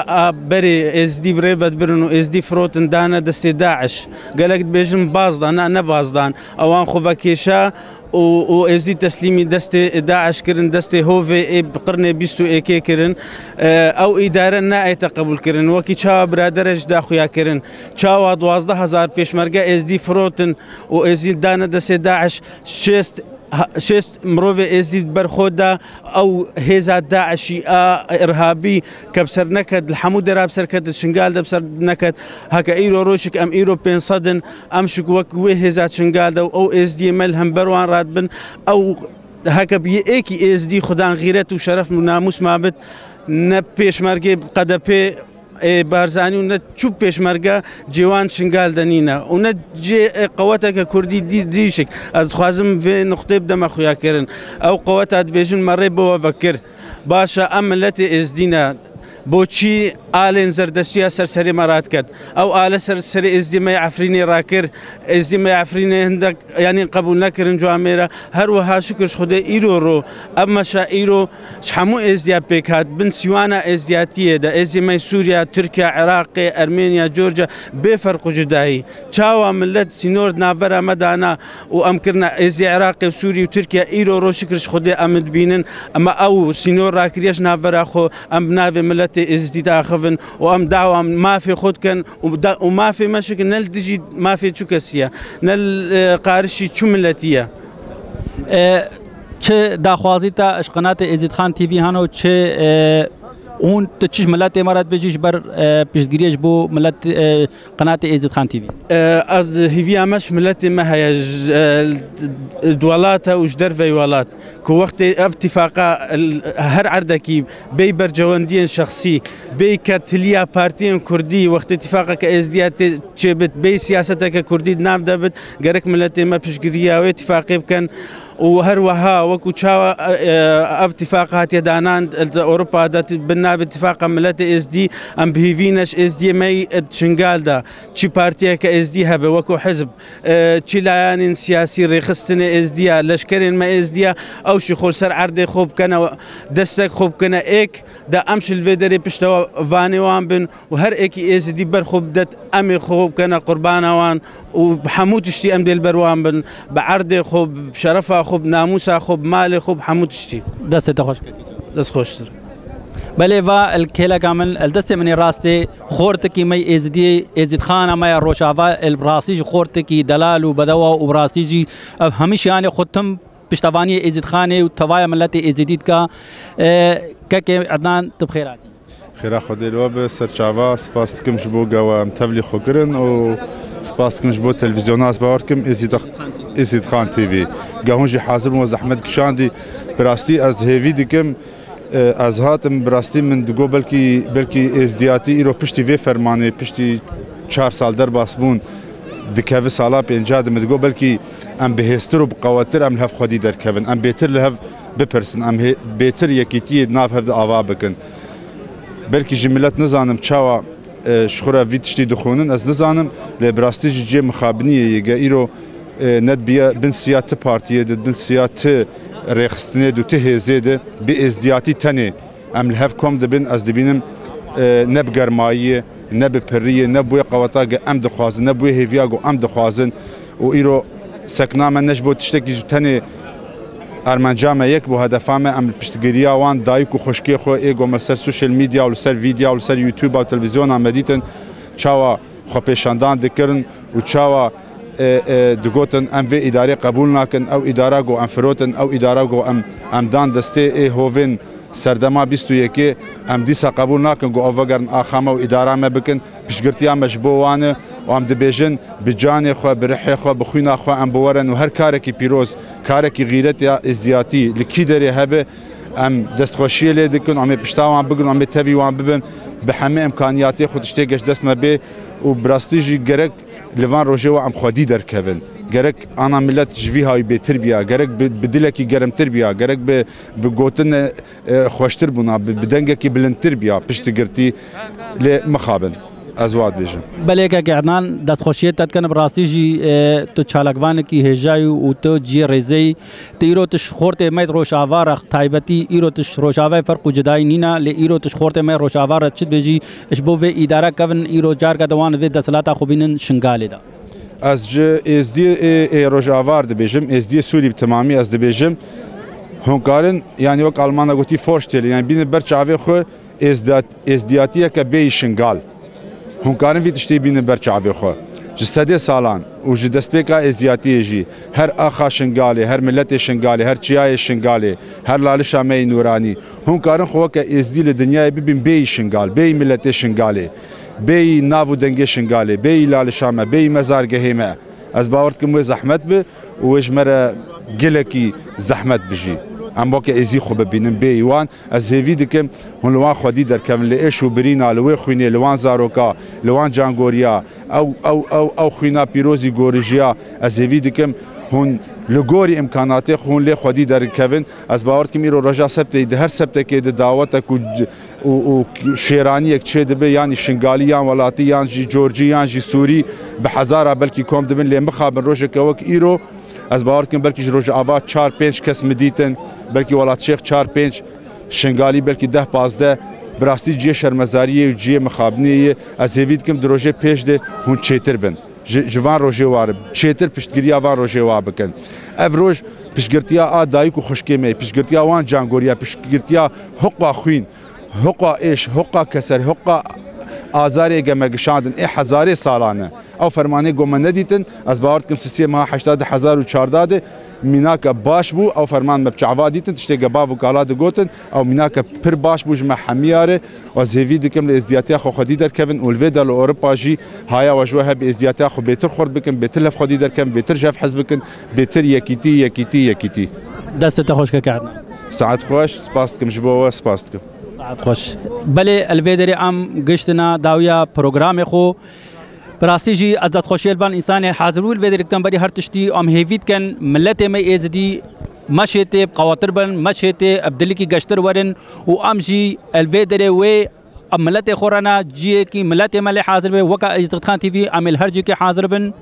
بەرێ ئێزدی برێ بەدبرن و ئێزدی فرۆتندانە دەستێ داعش. گەلەک بێژم بازدان نە نەبازدان ئەوان خۆڤەکێشە و ئێزی تەسلیمی دەستێ داعشکردن دەستێ هۆڤێ بقرنێ بیست و ئێکێکردن ئەو ئیدارە نایەتە قبولکردن. وەکی چاوە برادرش داخویاکردن چاوە دوازده هزار پێشمەرگە ئێزدی فرۆتن و ئێزی دانە دەسێ داعش شێست شێست مرۆڤێ ئێزدیت بەرخۆدا ئەو هێزا داعشی ئەرهابی کە بسەر نەکەت هەموو دەراب سەرکەت شنگال دەبسەر نەکەت هەکە ئیرۆ ڕۆژێک ئەم ئیرۆ پێسەدن ئەم شک وەک وێ هێزا چنگالدە و ئەو ئێزدی مەل هەم بەروان ڕات بن. ئەو هەکە ئێکی ئێزدی خوددان غیرەت و شەرف و ناموس مابت نە پێشمەرگێ قەدە پێ بارزانانی و نە چوب پێشمەرگە جیوان شنگال دەنینە. و نە قوتەکە کوردی دیشک. ئەس خوازم vê نقطێ بدەمە خویاکردن. ئەو قوت دبێژن مەڕێ بەوە بەکرد باشە ئەم ملەتی ئێزدینە. بۆچی ئالێن زەردەستیە سەرسەری مەرات کرد ئەو ئالە سەرسەری ئێزدیمە ئەفرینی ڕاکرد ئێزدیمە ئەفرینێ هەندێک ینی قبول نەکردن جوامێرە هەروەها شکرش خودێ ئیرۆ ڕۆ. ئەمەشا ئیرۆ هەموو ئێزدیا پێکات بن سیوانە ئێزدیاتیەدا ئێزیمەی سووریا تورکیا عێراقی ئەرمێنیا جۆرجە بێفەرق جودایی. چاوە ملت سینۆر ناڤەرە مەدانا و ئەمکردە ئێزی عێراقی و سووری و تورکیا ئیرۆ ڕۆشکرش خودێ ئەمد بینن. ئەمە ئەو سینۆر ڕاکریش ناڤەرە خۆ ئەم ناوێ ملت ئێزدی داخەن و ئەم داوام مافێ خۆتکەن و مافێ مەشک نەل دژی مافێ چو کەسیە نەل قارشی چو ملەتیە. چه داخوازیتە عشقناتە ئێزیدخان تیوی هەنە و چه اون چیش ملت امارات بجیش بر پیشگیریش بو ملت قناه ایزد خان تیوی. از هیوی امش ملت ما هي دولات وش درفي ولات. كو وقت اتفاقا هر عردكي بي برجواندين شخصي بي كتليا بارتين كردي وقت اتفاقا كازديات تشبت بي سياستك كردي نام دبت غيرك ملت ما و اتفاقی بکن. و هەروەها وەکو چاوە ئەفتیفاق هااتێ دانان ئەوروپا بناو اتفاق ملەت ئSD ئەم بهیڤینەش ئSDمەی چنگالدا چی پارتیەکە ئSD هەبێ وەکو حزب. چی لایەنین سیاسی ئSDە لەشکرێن مە ئSDە ئەوشی خۆل سەر ئاردێ خۆ بکەنەوە دەستێک خۆ بکەنە ئێک دا ئەم شلێ دەرێ پشتەوە وانێوان بن و هەر ئێکی ئێزدی بەرخۆ بدەت ئەمێ خۆ بکەنە قوربانەوان و هەموو تشتی ئەم دێل بەروان بن. عردێ خۆ شەرەفا خوب ناموسا خوب مال خوب حمو تشتي دست خوش کرد. دست خوش تر. بله و الکلا کامل الدست من راسته خورت کی می ازدی ازد خان ما روشاوا البراسیج خورت کی دلال و بدوا و براسیجی اب همیشه آن خودم پشتوانی ازد خان و توای ملت ازدید کا که عدنان تو خیر خیره خدای لوب سرچاوا سپاس کمش بوگا و متولی خوکرن و سپاسکم بۆ تەلویزیۆناس باوەکم ئێسی خان تیV گەهۆژی حازم وە زەحمد کشاندی. براستی ئەس هێوی دیکەم ئەز هاتم براستی من دگۆ بەلکی بەلکی ئێزدیاتی ئیرۆ پشتی وێ فەرمانێ پشتی چهار سال دەرباس بوون دکەوی ساڵا پێنج دم دگۆ بەلکی ئەم بەهێستر و بقاوەتر ئەم هەف خودی دەرکەون ئەم بێتر لە هەف بپرسن. ئەم بێتر یەکیتی ناف هەفدا ئاوا بکەن بەلکی ژ ملەت نزانم چاوە شخورا وی تشتی دخونن از نزانم لبراستی جی مخابنی یگه ایرو ند بیا بن سیات پارتیه دید بن سیات رخستنه دو ته هزه ده بی ازدیاتی تنی ام لحف کم ده بین از دبینم نب گرمایی نب پریه نب بوی قواتا ام دخوازن نب بوی هیویا گو ام دخوازن و ایرو سکنامه نش بود تشتکی تنی ئەرمەنجامە یەک بۆ هەدەفامە ئەم پشتگیریاوان دایک و خوشکی خۆ ئێگۆمە سەر سوشل میدیا و لەسەر ویدیا و لەسەر یوتیوب و تەلویزیۆن ئەمەدیتن چاوە خۆپێشاندان دکردن و چاوە دگوتن ئەم vê ئیدارێ قبول ناکن ئەو ئیدارا گۆ ئەم فرۆتن ئەو ئیدارا گۆ ئەم ئەمدان دەستێ ئێ هۆڤن سەردەما 21 ئەم دیسا قبول ناکن گۆ ئەوڤگەرن ئاخامە و ئیدارامە بکن پشگرتیان مەش بۆ وانە و ئەم دەبێژن بجانێ خۆ برحێ خۆ بخوی ناخوا ئەم بوەرن و هەر کارێکی پیرۆز کارێکی غیرەت یا ئزیاتی لکی دەرێ هەبێ ئەم دەستخۆشیە لێ دکن ئەمێ پشتاوان بگن ئەمێ تەوی وان ببن بە هەمێ ئەمکانیاتی خود شتێکگەشت دەستمە بێ و براستیژی گەرەک لەوان ڕۆژەوە ئەم خودی دەرکەون گەرەک ئانا ملت ژوی هاوی بێتر بیا گەرەک بدلێکی گەرمتر بیا گەرەک بگوتن خۆشتر بوونا بدەنگێکی بلندتر بیا پشتگرتی لێ مخابن. ئەزوات بێژم بەلێکێکی عدنان دەستخۆشیێت دەکەن بڕاستیژی تو چالکبانێکی هێژای و تۆ جیێ ڕێزەی تیرۆتش خۆرتێ مەیت ڕۆژاوارە تایبەتی ئیرۆتش ڕۆژاوای فەرق و جدای نینە لێ ئیرۆتش خۆرتێ مای ڕۆژاوارە چت بێژی اش بۆ vê ئیدارەکەون ئیرۆ جارگە دەوان vê دەسەلاتا خوبینن شنگالێدا. Ez ji êzdî ê rojavar dibêjim êzdiyê Sûrî tamamî ez dibêjim hunkarin yanî wek Almana gotî forş têle yani bîne ber çavê xwe êzdiyatiyeke bêyî şingal هونکارن وی تشتی بینن بر چاوی خو ji sedê salan û ji destpêka êziyatiyê jî her axa şingalê her milletê şingalê her çiyayê şingalê her lalişa me nûranî. Hûn karin xweke êzdî li dinyayê bibin bêyî şingal bêyî milletê şingalê bêyî nav û dengê şingalê bêyî lalişa me bêyî mezargehê me ez bawer dikim wê zehmet bi û wê ji me re gelekî zehmet bijî ئەم بۆکە ئێزی خۆ ببینم بێ ئیوان ئەس هێوی دکم هون لەوان خودی دەرکەم لە ئێش و برینە لەوێ خوێنێ لەوان زارۆکە لەوان جانگۆریا ئەو ئەو ئەو ئەو خوێنا پیرۆزی گۆرژیا ئەس هێوی دکم هون لە گۆری ئەمکاناتی خون لێ خودی دەرکەون ئەس باوەرتکە میرۆ ڕژا سەبتەی هەر سەبتەکێ داوەتە و شێرانیەک چێ دەبێ ینی شنگالی یان وڵاتی یانجی جۆرجی یانجی سووری بە حەزارە بەلکی کۆم دەبن لێ مخابن ڕۆژێکەوەک ئیرۆ از باور کنم بلکه روز آوا 4 5 کس مدیتن بلکه ولات شیخ 4 5 شنگالی بلکه 10 15 براستی جی شرمزاری و جی مخابنی از هیوید کم دروژه پیش ده هون چیتر بن. جوان روژه وار چیتر پشتگیری آوان روژه وار بکن. اف روژ پشتگیرتیا آ دایک و خشکیمه پشتگیرتیا وان جانگوریا. پشتگیرتیا حقا خوین حقا ايش حقا كسر حقا êş hoqa keser hoqa ئازارێ گەمەگەشاندن ئێ هزارێ ساڵانە ئەو فەرمانەی گۆمە نەدیتن ئەس باوەردکەم سیسیێمە 1970 میناکە باش بوو ئەو فەرمان بە بچعوا دیتن شتێکگە باو و کالا دەگوتن ئەو میناکە پر باش بوو ژمە هەمیارێ و زێوی دکەم لە ئزدیاتیا خۆخەدی دەرکەون ئولێدا لە ئۆرپاژی هایا وەژوە هەب ئزدیاتیا خو بێتر خۆرد بکەن بێتر لە خۆدی دەرکەم بێتر ژەف حەز بکەن بێتر یەکیتی یەکیتی یەکیتی دەستە خۆشکەکردن سعات خۆش سپاس دکەم ji بۆەوە سپاس دکەم خوش. بله البدری ام گشتنا داویا پروگرام خو. براستی جی عزت خوشیل بان انسان حاضر ول بدر کم بری هر تشتی ام هیوید کن ملت می از دی مشیت قواتر بن مشیت عبدلی کی گشتر ورن. او ام جی البدری و اب ملت خورانا جی کی ملت مل حاضر به وکا عزت خان تی وی عمل هر جی کی حاضر بن.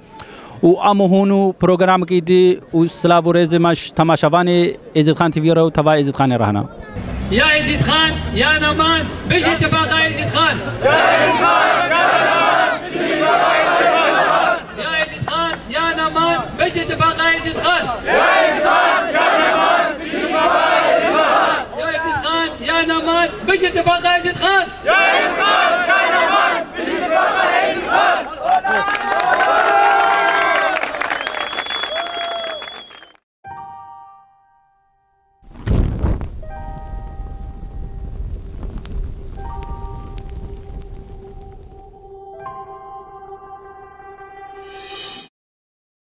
او ام هونو پروگرام کی دی. او سلاو رزما تماشاوان عزت خان تی وی رو توا عزت خان رهنا يا يزيد خان يا نمان بيجي اتفاق يزيد خان يا يزيد خان يا نمان بيجي اتفاق يزيد خان يا يزيد خان يا نمان بيجي اتفاق يزيد خان يا